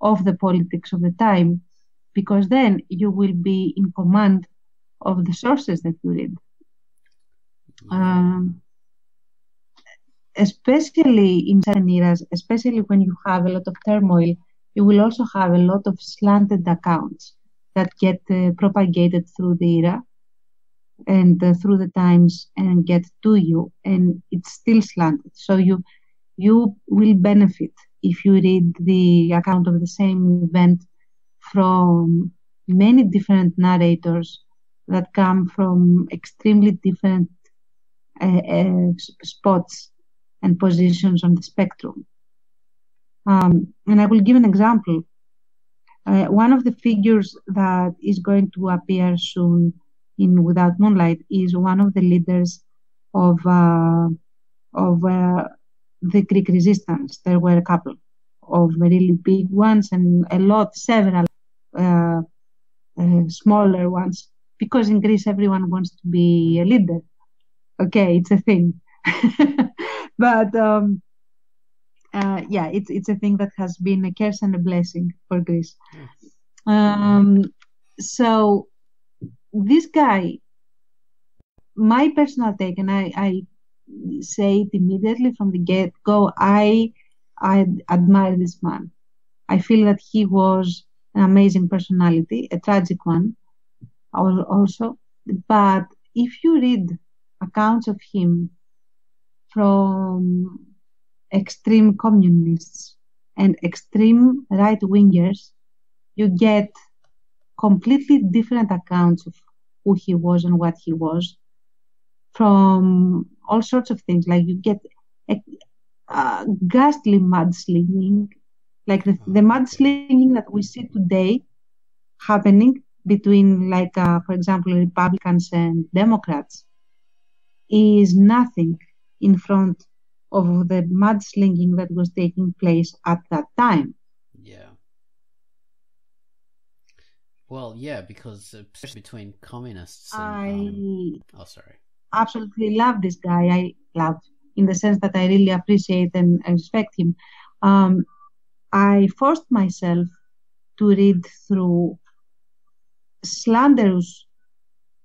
of the politics of the time because then you will be in command of the sources that you read. Um, especially in certain eras, especially when you have a lot of turmoil, you will also have a lot of slanted accounts that get uh, propagated through the era and uh, through the times and get to you, and it's still slanted. So you you will benefit if you read the account of the same event from many different narrators that come from extremely different uh, uh, spots and positions on the spectrum. Um, and I will give an example. Uh, one of the figures that is going to appear soon in Without Moonlight is one of the leaders of uh, of uh, the Greek resistance. There were a couple of really big ones and a lot, several uh, uh, smaller ones. Because in Greece, everyone wants to be a leader. Okay, it's a thing. (laughs) but um, uh, yeah, it's it's a thing that has been a curse and a blessing for Greece. Um, so this guy, my personal take, and I, I say it immediately from the get go, I I admire this man. I feel that he was an amazing personality, a tragic one also. But if you read accounts of him from extreme communists and extreme right wingers, you get completely different accounts of who he was and what he was from all sorts of things. Like you get a, a ghastly mudslinging, like the, the Oh, mudslinging that we see today happening between, like, uh, for example, Republicans and Democrats is nothing in front of the mudslinging that was taking place at that time. Yeah. Well, yeah, because especially between communists. And, I um, oh, sorry. absolutely love this guy. I love in the sense that I really appreciate and respect him. Um, I forced myself to read through slanderous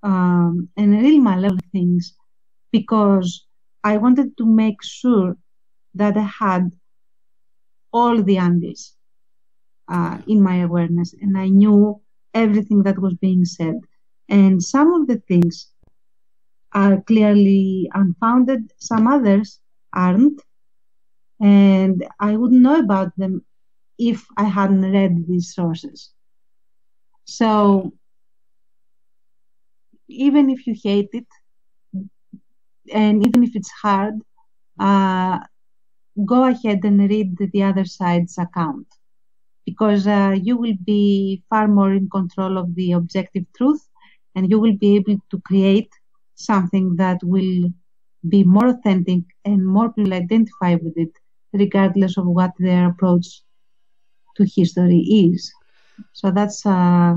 um, and real malevolent things because I wanted to make sure that I had all the angles uh, in my awareness and I knew everything that was being said. And some of the things are clearly unfounded, some others aren't. And I wouldn't know about them if I hadn't read these sources. So even if you hate it, and even if it's hard, uh, go ahead and read the other side's account because uh, you will be far more in control of the objective truth and you will be able to create something that will be more authentic and more people identify with it regardless of what their approach to history is. So that's uh,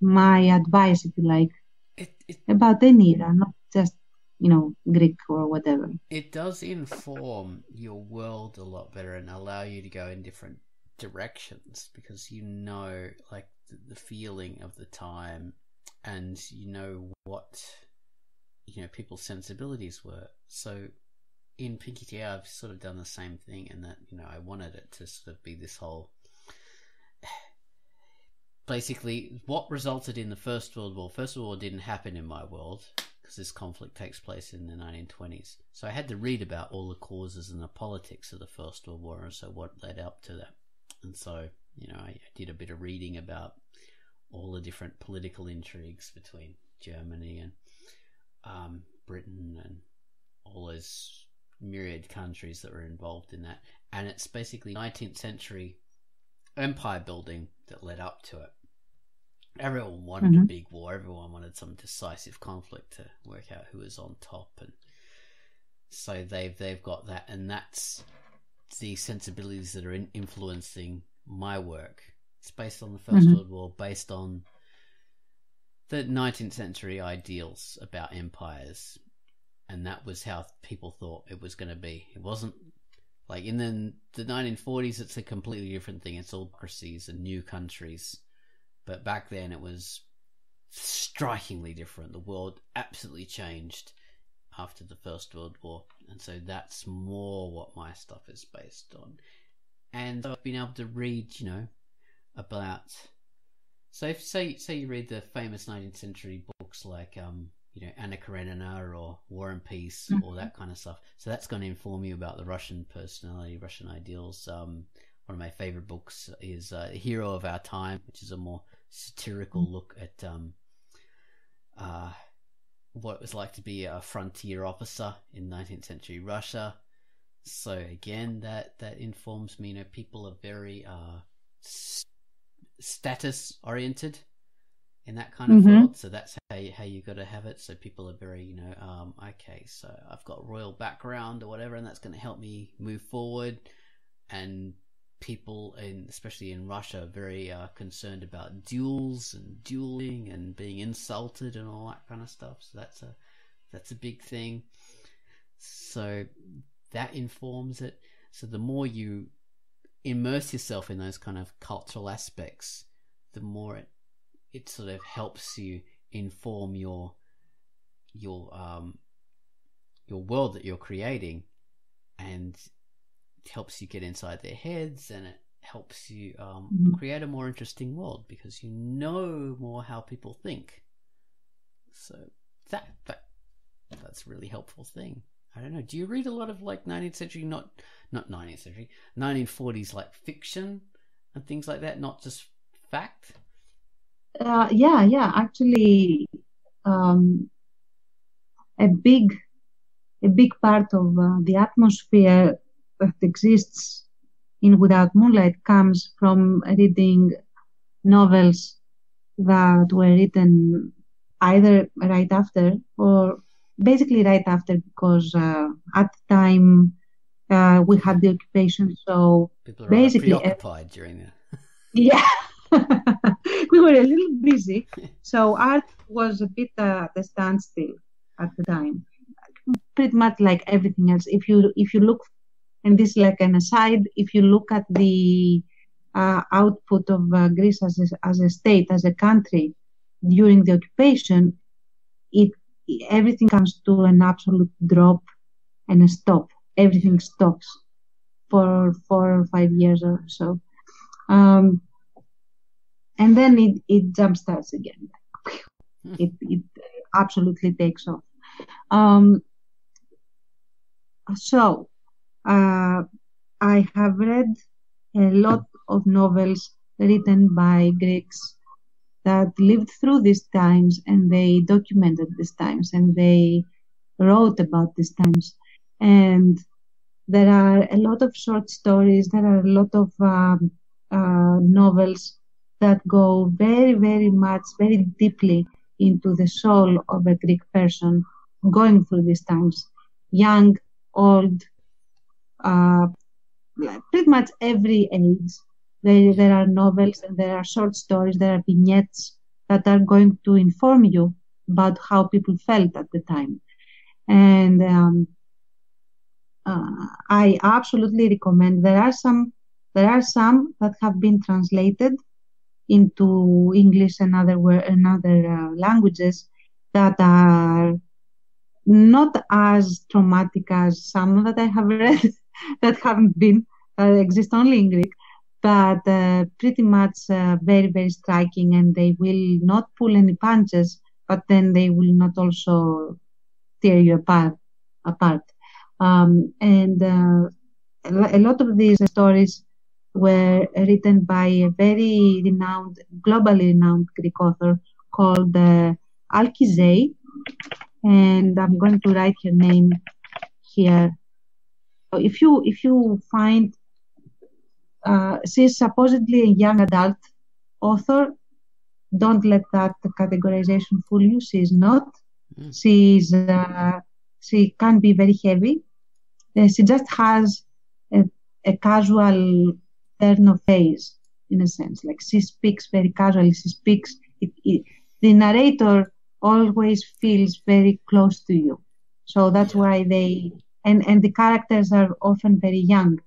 my advice if you like It, it, about any era not just you know greek or whatever. It does inform your world a lot better and allow you to go in different directions because you know like the, feeling of the time and you know what you know people's sensibilities were. So in pinky tea i've sort of done the same thing and that you know i wanted it to sort of be this whole (sighs) basically what resulted in the first world war? First world war didn't happen in my world because this conflict takes place in the 1920s so i had to read about all the causes and the politics of the first world war and so what led up to that and so you know i, I did a bit of reading about all the different political intrigues between germany and um, britain and all those myriad countries that were involved in that and it's basically 19th century empire building that led up to it everyone wanted a Mhm. big war. Everyone wanted some decisive conflict to work out who was on top, and so they've they've got that, and that's the sensibilities that are in, influencing my work. It's based on the 1st Mhm. World War, based on the 19th century ideals about empires, and that was how people thought it was going to be. It wasn't like in the the 1940s. It's a completely different thing. It's all democracies and new countries but back then it was strikingly different. The world absolutely changed after the First World War, and so that's more what my stuff is based on. And I've been able to read, you know, about. So if say say you read the famous 19th century books like um you know Anna Karenina or War and Peace or that kind of stuff. So that's going to inform you about the Russian personality, Russian ideals. Um, one of my favorite books is uh, Hero of Our Time, which is a more satirical look at um, uh, what it was like to be a frontier officer in 19th century Russia. So again, that that informs me. You know, people are very uh, s- status oriented in that kind of Mhm. world. So that's how you, how you got to have it. So people are very, you know, um, okay, so I've got royal background or whatever, and that's going to help me move forward. And people, in especially in Russia, very uh, concerned about duels and dueling and being insulted and all that kind of stuff. So that's a that's a big thing. So that informs it. So the more you immerse yourself in those kind of cultural aspects, the more it it sort of helps you inform your your um your world that you're creating and helps you get inside their heads and it helps you um, Mhm. create a more interesting world because you know more how people think so that that that's a really helpful thing i don't know do you read a lot of like 19th century not not 19th century 1940s like fiction and things like that not just fact Uh, yeah, yeah. Actually, um, a big, a big part of uh, the atmosphere that exists in Without Moonlight comes from reading novels that were written either right after or basically right after because uh, at the time uh, we had the occupation so People are basically preoccupied during that. (laughs) yeah (laughs) we were a little busy so art was a bit uh, at a standstill at the time pretty much like everything else if you if you look and this is like an aside if you look at the uh, output of uh, greece as a, as a state as a country during the occupation it everything comes to an absolute drop and a stop. Everything stops for four or five years or so. Um, and then it, it jump starts again. It, it absolutely takes off. Um, so uh, i have read a lot of novels written by greeks that lived through these times and they documented these times and they wrote about these times. And there are a lot of short stories there are a lot of um, uh, novels that go very very much very deeply into the soul of a greek person going through these times young old uh, pretty much every age there, there are novels and there are short stories there are vignettes that are going to inform you about how people felt at the time and um, uh, I absolutely recommend. There are some there are some that have been translated into English and other and other uh, languages that are not as traumatic as some that I have (laughs) read (laughs) that haven't been uh, exist only in Greek, but uh, pretty much uh, very very striking, and they will not pull any punches, but then they will not also tear you apart apart. Um, and a lot of these stories were written by a very renowned, globally renowned Greek author called uh, Alki Zei. And I'm going to write her name here. If you if you find uh, she's supposedly a young adult author, don't let that categorization fool you. She's not. Mm. She's uh, she can be very heavy uh, she just has a, a casual turn of face in a sense like she speaks very casually she speaks it, it, the narrator always feels very close to you so that's why they and and the characters are often very young.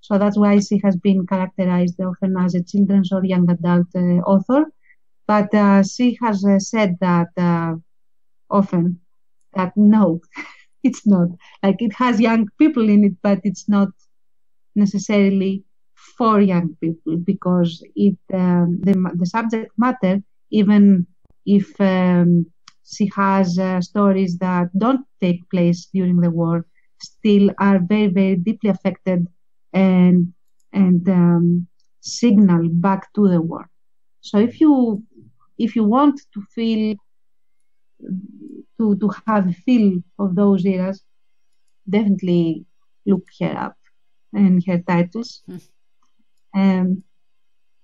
So that's why she has been characterized often as a children's or young adult uh, author. But uh, she has uh, said that uh, often that no (laughs) it's not. Like it has young people in it but it's not necessarily for young people because it um, the, the subject matter even if um, she has uh, stories that don't take place during the war still are very very deeply affected and and um, signal back to the world. so if you if you want to feel to, to have a feel of those eras, definitely look her up and her titles. Mm. Um,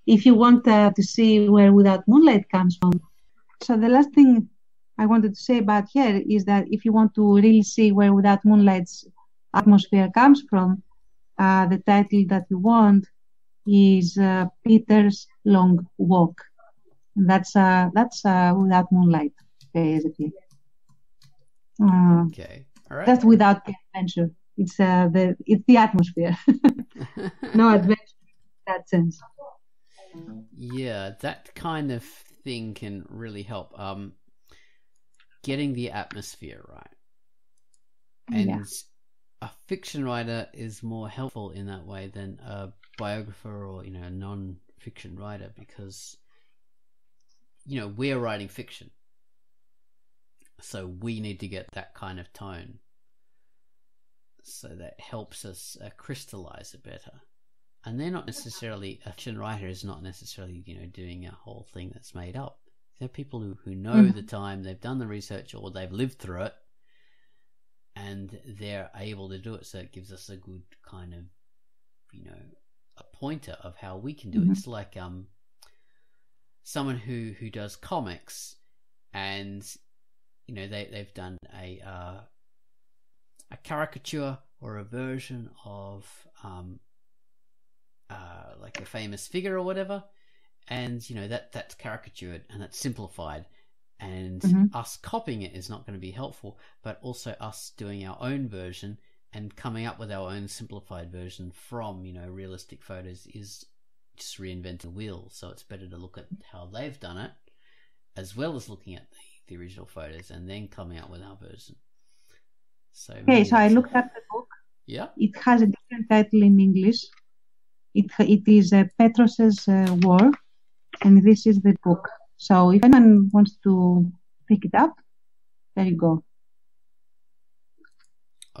if you want uh, to see where Without Moonlight comes from, so the last thing I wanted to say about here is that if you want to really see where Without Moonlight's atmosphere comes from, uh, the title that you want is uh, Peter's Long Walk. And that's uh, that's uh, Without Moonlight, basically. Uh, okay. All right. That's without the adventure. It's uh, the it's the atmosphere. (laughs) no (laughs) adventure in that sense. Yeah, that kind of thing can really help. Um, getting the atmosphere right, and yeah. a fiction writer is more helpful in that way than a biographer or you know a non-fiction writer because you know we're writing fiction so we need to get that kind of tone. So that helps us uh, crystallize it better. And they're not necessarily, a fiction writer is not necessarily, you know, doing a whole thing that's made up. They're people who, who know mm-hmm. the time, they've done the research, or they've lived through it, and they're able to do it. So it gives us a good kind of, you know, a pointer of how we can do mm-hmm. it. It's like, um, someone who who does comics, and you know they they've done a uh, a caricature or a version of um, uh, like a famous figure or whatever, and you know that that's caricatured and that's simplified, and Mhm. us copying it is not going to be helpful, but also us doing our own version and coming up with our own simplified version from you know realistic photos is just reinventing the wheel. So it's better to look at how they've done it, as well as looking at the, the original photos and then coming up with our version. So Okay, so I looked up the book. Yeah. It has a different title in English. It it is uh, Petros's uh, War, and this is the book. So if anyone wants to pick it up, there you go.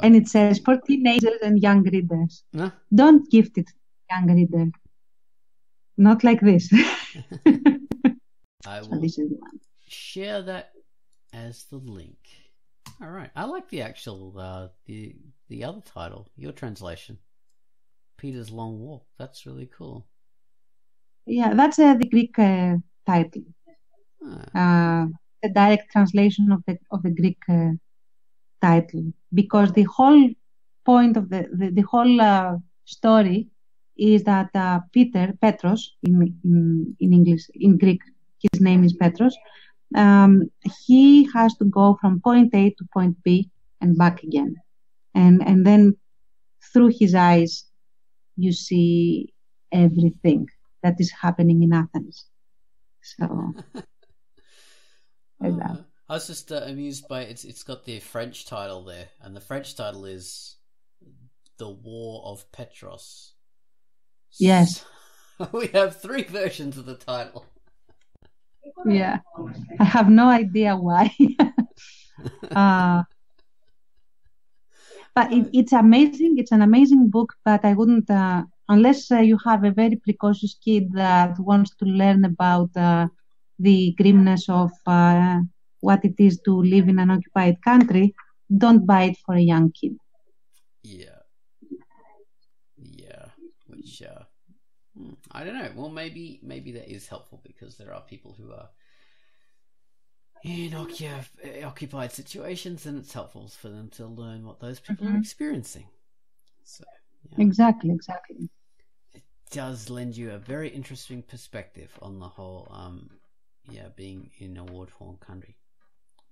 And it says for teenagers and young readers. Huh? Don't gift it young reader. Not like this. (laughs) I So will this is the one. share that as the link. All right. I like the actual uh, the the other title, your translation, Peter's Long Walk. That's really cool. Yeah, that's uh, the Greek uh, title. Ah, uh, the direct translation of the of the Greek uh, title. Because the whole point of the the, the whole uh, story is that uh, Peter Petros in, in in English in Greek his name is Petros um, he has to go from point A to point B and back again. And and then through his eyes you see everything that is happening in Athens so (laughs) ah. I was just uh, amused by it's. It's got the French title there, and the French title is "The War of Petros." Yes. (laughs) we have three versions of the title. Yeah, I have no idea why. (laughs) uh, but it, it's amazing. It's an amazing book, but I wouldn't, uh, unless uh, you have a very precocious kid that wants to learn about uh, the grimness of uh, what it is to live in an occupied country, don't buy it for a young kid. Yeah. Yeah. Which uh hmm, I don't know. Well maybe maybe that is helpful because there are people who are in occu- occupied situations and it's helpful for them to learn what those people are Mhm. experiencing. So yeah. Exactly, exactly. Does lend you a very interesting perspective on the whole um yeah, being in a war torn country.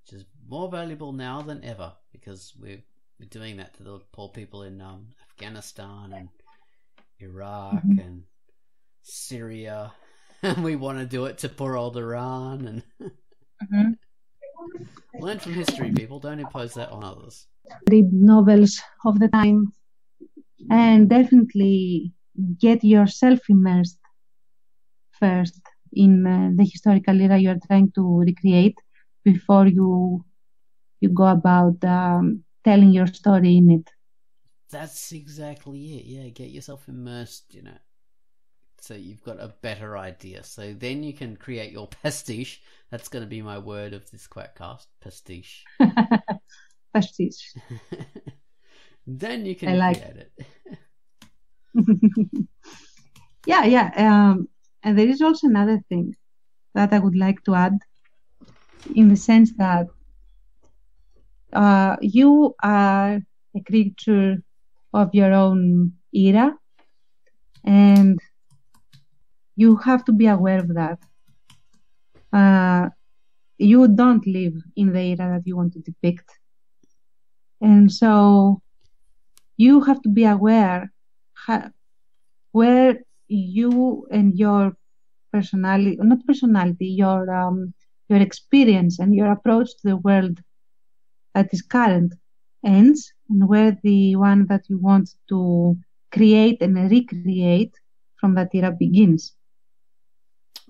Which is more valuable now than ever because we're we're doing that to the poor people in um, Afghanistan and Iraq Mhm. and Syria. And (laughs) we want to do it to poor old Iran and Mhm. (laughs) learn from history, people. Don't impose that on others. read novels of the time and definitely get yourself immersed first in uh, the historical era you're trying to recreate before you you go about um, telling your story in it That's exactly it. Yeah, get yourself immersed in it. So you've got a better idea. So then you can create your (laughs) pastiche. That's going to be my word of this quackcast. Pastiche. (laughs) pastiche (laughs) then you can I like create it. (laughs) yeah yeah um, and there is also another thing that i would like to add in the sense that uh, you are a creature of your own era and you have to be aware of that. Uh, you don't live in the era that you want to depict. And so you have to be aware ha- where you and your personality not personality your um, your experience and your approach to the world that is current ends and where the one that you want to create and recreate from that era begins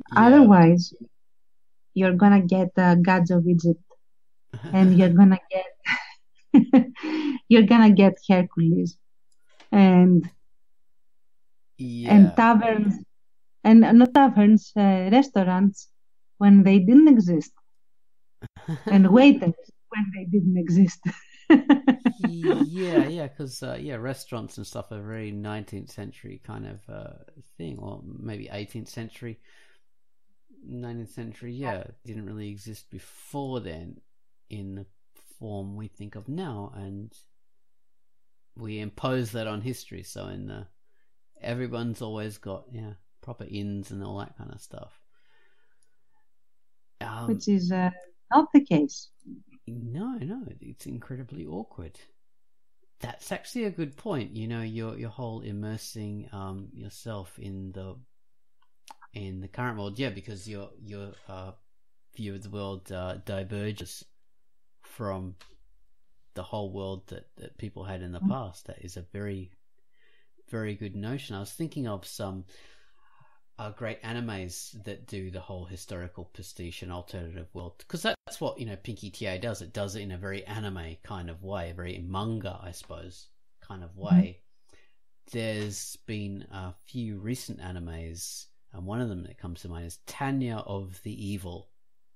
Yeah. otherwise you're gonna get uh, gods of egypt (laughs) and you're gonna get (laughs) you're gonna get hercules and yeah. and taverns and not taverns uh, restaurants when they didn't exist (laughs) and waiters when they didn't exist (laughs) yeah, yeah, because uh, yeah, restaurants and stuff are very 19th century kind of uh, thing, or maybe 18th century. 19th century, yeah, didn't really exist before then in the form we think of now, and we impose that on history. So in the everyone's always got yeah proper inns and all that kind of stuff. Um, Which is uh, not the case. No, no, it's incredibly awkward. That's actually a good point. You know, your your whole immersing um, yourself in the in the current world, yeah, because your your uh, view of the world uh, diverges from the whole world that, that people had in the mm-hmm. past. That is a very very good notion. I was thinking of some uh, great animes that do the whole historical pastiche and alternative world because that's what you know Pinky TA does. It does it in a very anime kind of way, a very manga, I suppose, kind of way. Mm-hmm. There's been a few recent animes, and one of them that comes to mind is Tanya of the Evil,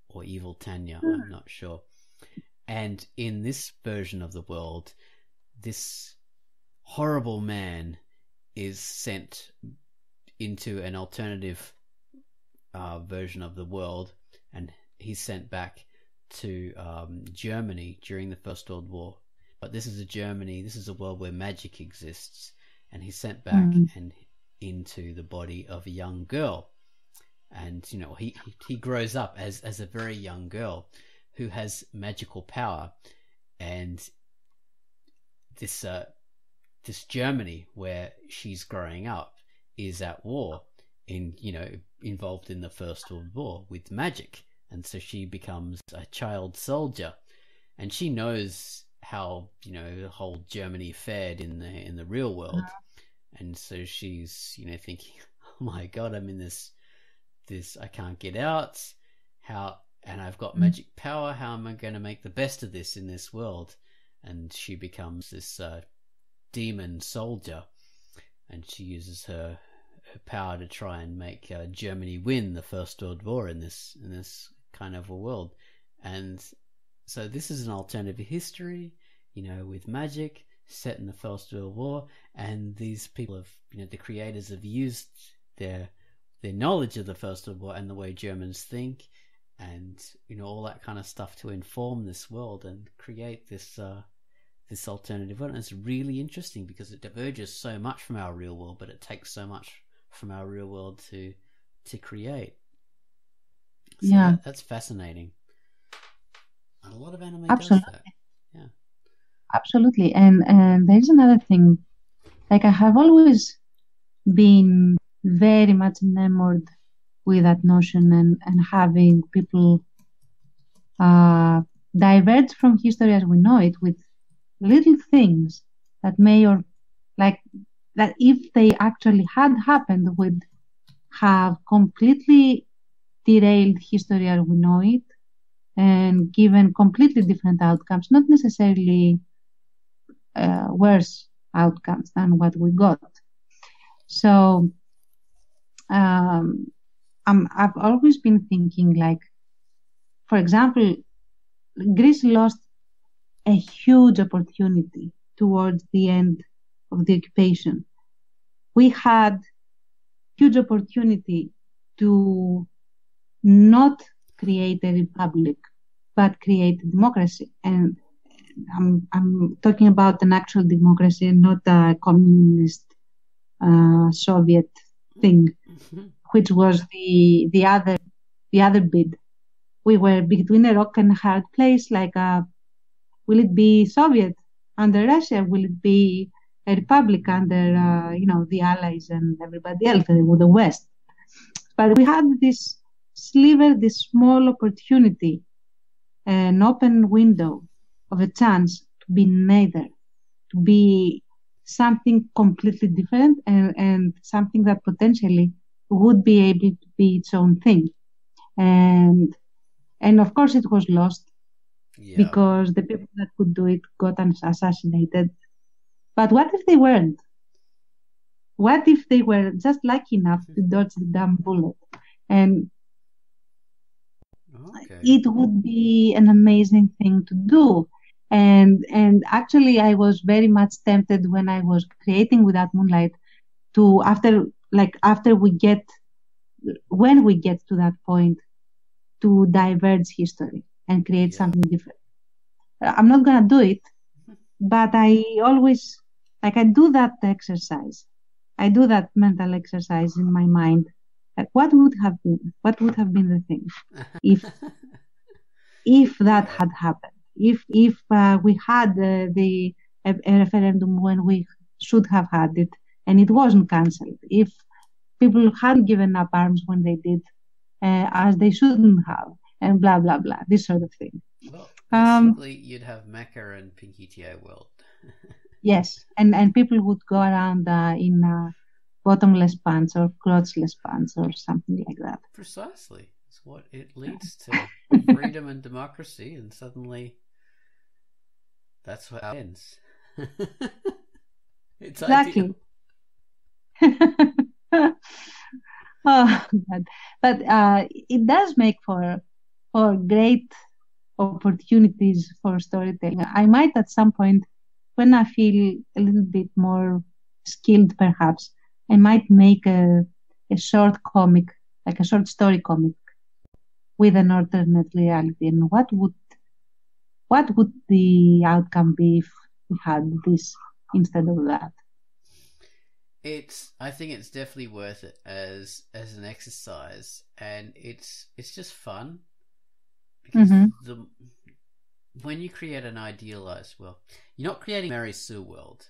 or Evil Tanya. Mm-hmm. I'm not sure. And in this version of the world, this horrible man is sent into an alternative uh, version of the world, and he's sent back to um, Germany during the First World War. But this is a Germany, this is a world where magic exists, and he's sent back mm. and into the body of a young girl. And you know he he grows up as as a very young girl who has magical power, and this uh, this Germany where she's growing up is at war in you know involved in the first world war with magic. And so she becomes a child soldier. And she knows how you know the whole germany fared in the in the real world. And so she's you know thinking (laughs) oh my god i'm in this this i can't get out. How and i've got mm. magic power. How am i going to make the best of this in this world? And she becomes this uh, demon soldier and she uses her her power to try and make uh, Germany win the First World War in this in this kind of a world. And so this is an alternative history, you know, with magic set in the First World War, and these people have, you know, the creators have used their their knowledge of the First World War and the way Germans think, and you know all that kind of stuff to inform this world and create this uh, this alternative world. And it's really interesting because it diverges so much from our real world, but it takes so much from our real world to to create. So yeah, that, that's fascinating. And a lot of anime Absolutely. does that. Yeah, absolutely. And and there's another thing. Like I have always been very much enamored with that notion and and having people uh, diverge from history as we know it with little things that may or like that if they actually had happened would have completely derailed history as we know it and given completely different outcomes, not necessarily uh, worse outcomes than what we got. So um, i have always been thinking like, for example, Greece lost a huge opportunity towards the end of the occupation. We had huge opportunity to not create a republic, but create a democracy. And I'm, I'm talking about an actual democracy and not a communist uh, Soviet thing, mm-hmm. which was the the other the other bid. We were between a rock and a hard place. Like, uh, will it be Soviet under Russia? Will it be a republic under, uh, you know, the Allies and everybody else, with the West. But we had this sliver, this small opportunity, an open window of a chance to be neither, to be something completely different and, and something that potentially would be able to be its own thing. And and of course it was lost yeah. because the people that could do it got assassinated but what if they weren't? What if they were just lucky enough to dodge the damn bullet? And okay. it would be an amazing thing to do. And and actually, I was very much tempted when I was creating without moonlight to after like after we get when we get to that point to diverge history and create Yeah. something different. I'm not gonna do it, (laughs) but I always like I do that exercise. I do that mental exercise in my mind. Like what would have been? What would have been the thing (laughs) if if that had happened? If if uh, we had uh, the a, a referendum when we should have had it and it wasn't cancelled? If people hadn't given up arms when they did, uh, as they shouldn't have, and blah blah blah, this sort of thing. well, Um, you'd have mecha and Pinky TA World. (laughs) Yes, and and people would go around uh, in uh, bottomless pants or crotchless pants or something like that. Precisely. It's what it leads to (laughs) freedom and democracy, and suddenly that's what ends. (laughs) it's Exactly. oh, God. But uh, it does make for for great opportunities for storytelling. I might at some point, when I feel a little bit more skilled, perhaps, I might make a a short comic, like a short story comic, with an alternate reality. And what would what would the outcome be if we had this instead of that? It's. I think it's definitely worth it as as an exercise, and it's it's just fun because Mhm. the when you create an idealized world, you're not creating Mary Sue world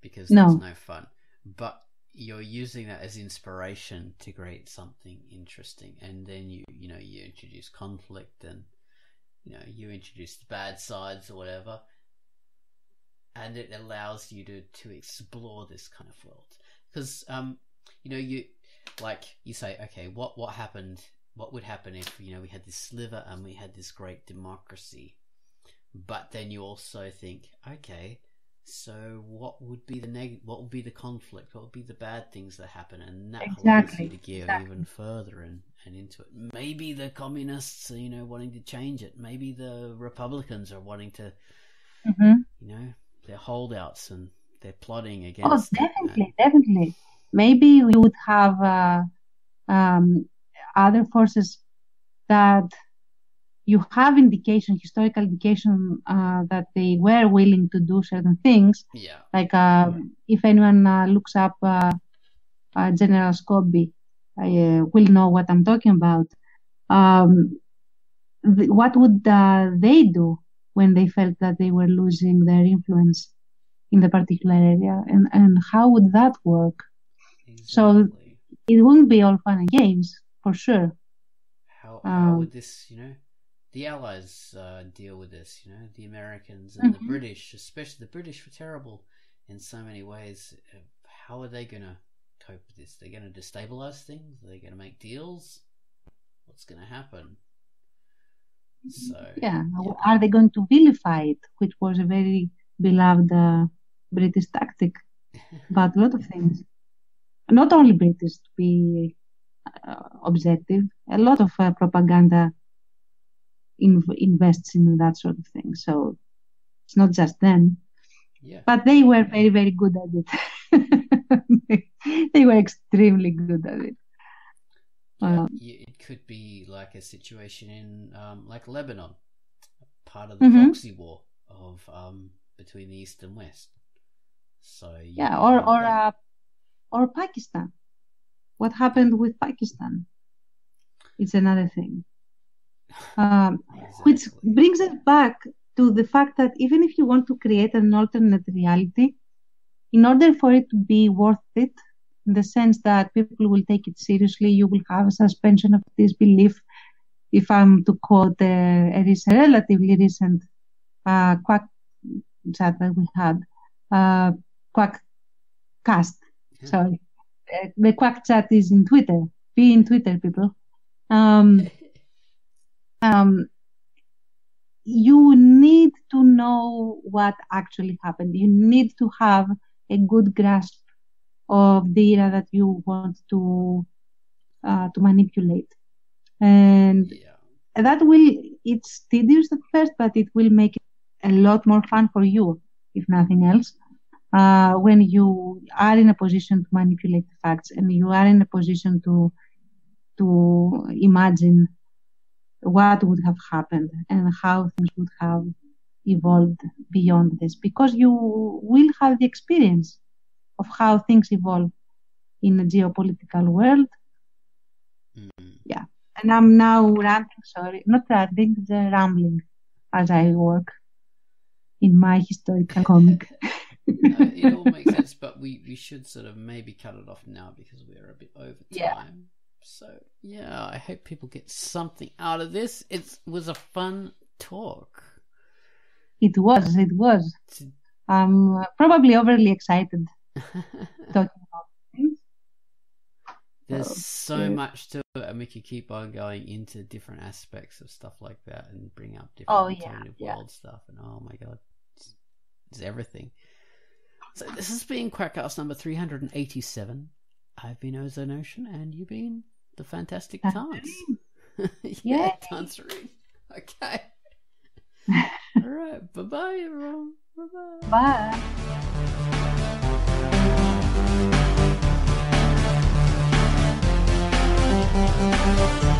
because No. that's no fun, but you're using that as inspiration to create something interesting, and then you you know you introduce conflict and you know you introduce the bad sides or whatever and it allows you to to explore this kind of world because um you know you like you say okay what what happened what would happen if you know we had this sliver and we had this great democracy? But then you also think okay so what would be the neg what would be the conflict? What would be the bad things that happen? And that Exactly, you to gear exactly. even further and and into it. Maybe the communists are you know wanting to change it. Maybe the republicans are wanting to hmm you know they're holdouts and they're plotting Oh, against it, and- definitely, definitely. Maybe we would have uh, um, other forces that you have indication, historical indication, uh, that they were willing to do certain things. yeah Like um, if anyone uh, looks up uh, uh, General Scobie, I uh, will know what I'm talking about. Um, th- what would uh, they do when they felt that they were losing their influence in the particular area, and and how would that work? So- It wouldn't be all fun and games for sure. how how um, would this you know the allies uh, deal with this you know the americans and Mhm. the british especially the british were terrible in so many ways how are they going to cope with this they're going to destabilize things they're going to make deals what's going to happen so Yeah. Are they going to vilify it, which was a very beloved uh, British tactic (laughs) but a lot of things? Not only British, to be objective, a lot of uh, propaganda inv- invests in that sort of thing. So it's not just them, yeah but they were very, very good at it. (laughs) they were extremely good at it. Yeah, Um, it could be like a situation in um, like Lebanon, part of the Mhm. proxy war of um, between the east and west. So Yeah, or or uh, or Pakistan. What happened with Pakistan? It's another thing. Um, which brings us back to the fact that even if you want to create an alternate reality, in order for it to be worth it, in the sense that people will take it seriously, you will have a suspension of disbelief. If I'm to quote a, a, recent- relatively recent uh, quack chat that we had, uh, quack cast, Yeah. sorry. The quack chat is in Twitter. Be in Twitter, people. Um, (laughs) um, you need to know what actually happened. You need to have a good grasp of the era that you want to uh, to manipulate, and yeah, that will. It's tedious at first, but it will make it a lot more fun for you, if nothing else. Uh, when you are in a position to manipulate the facts and you are in a position to to imagine what would have happened and how things would have evolved beyond this because you will have the experience of how things evolve in a geopolitical world. Mm. Yeah. And I'm now ranting, sorry, not ranting, the rambling as I work in my historical comic. (laughs) no, it (laughs) all makes sense, but we, we should sort of maybe cut it off now because we're a bit over time. Yeah. So yeah, I hope people get something out of this. It was a fun talk. It was, it was. I'm uh, probably overly excited (laughs) talking about things. There's so yeah. much to it, and we could keep on going into different aspects of stuff like that and bring up different Oh, yeah, alternative yeah. world stuff. And oh my god, it's, it's everything. So this has been Quackcast number 387. I've been Ozone Ocean, and you've been the Fantastic Tantz. (laughs) yeah, Tanserine. Okay. (laughs) All right. Bye-bye, everyone. Bye-bye. Bye.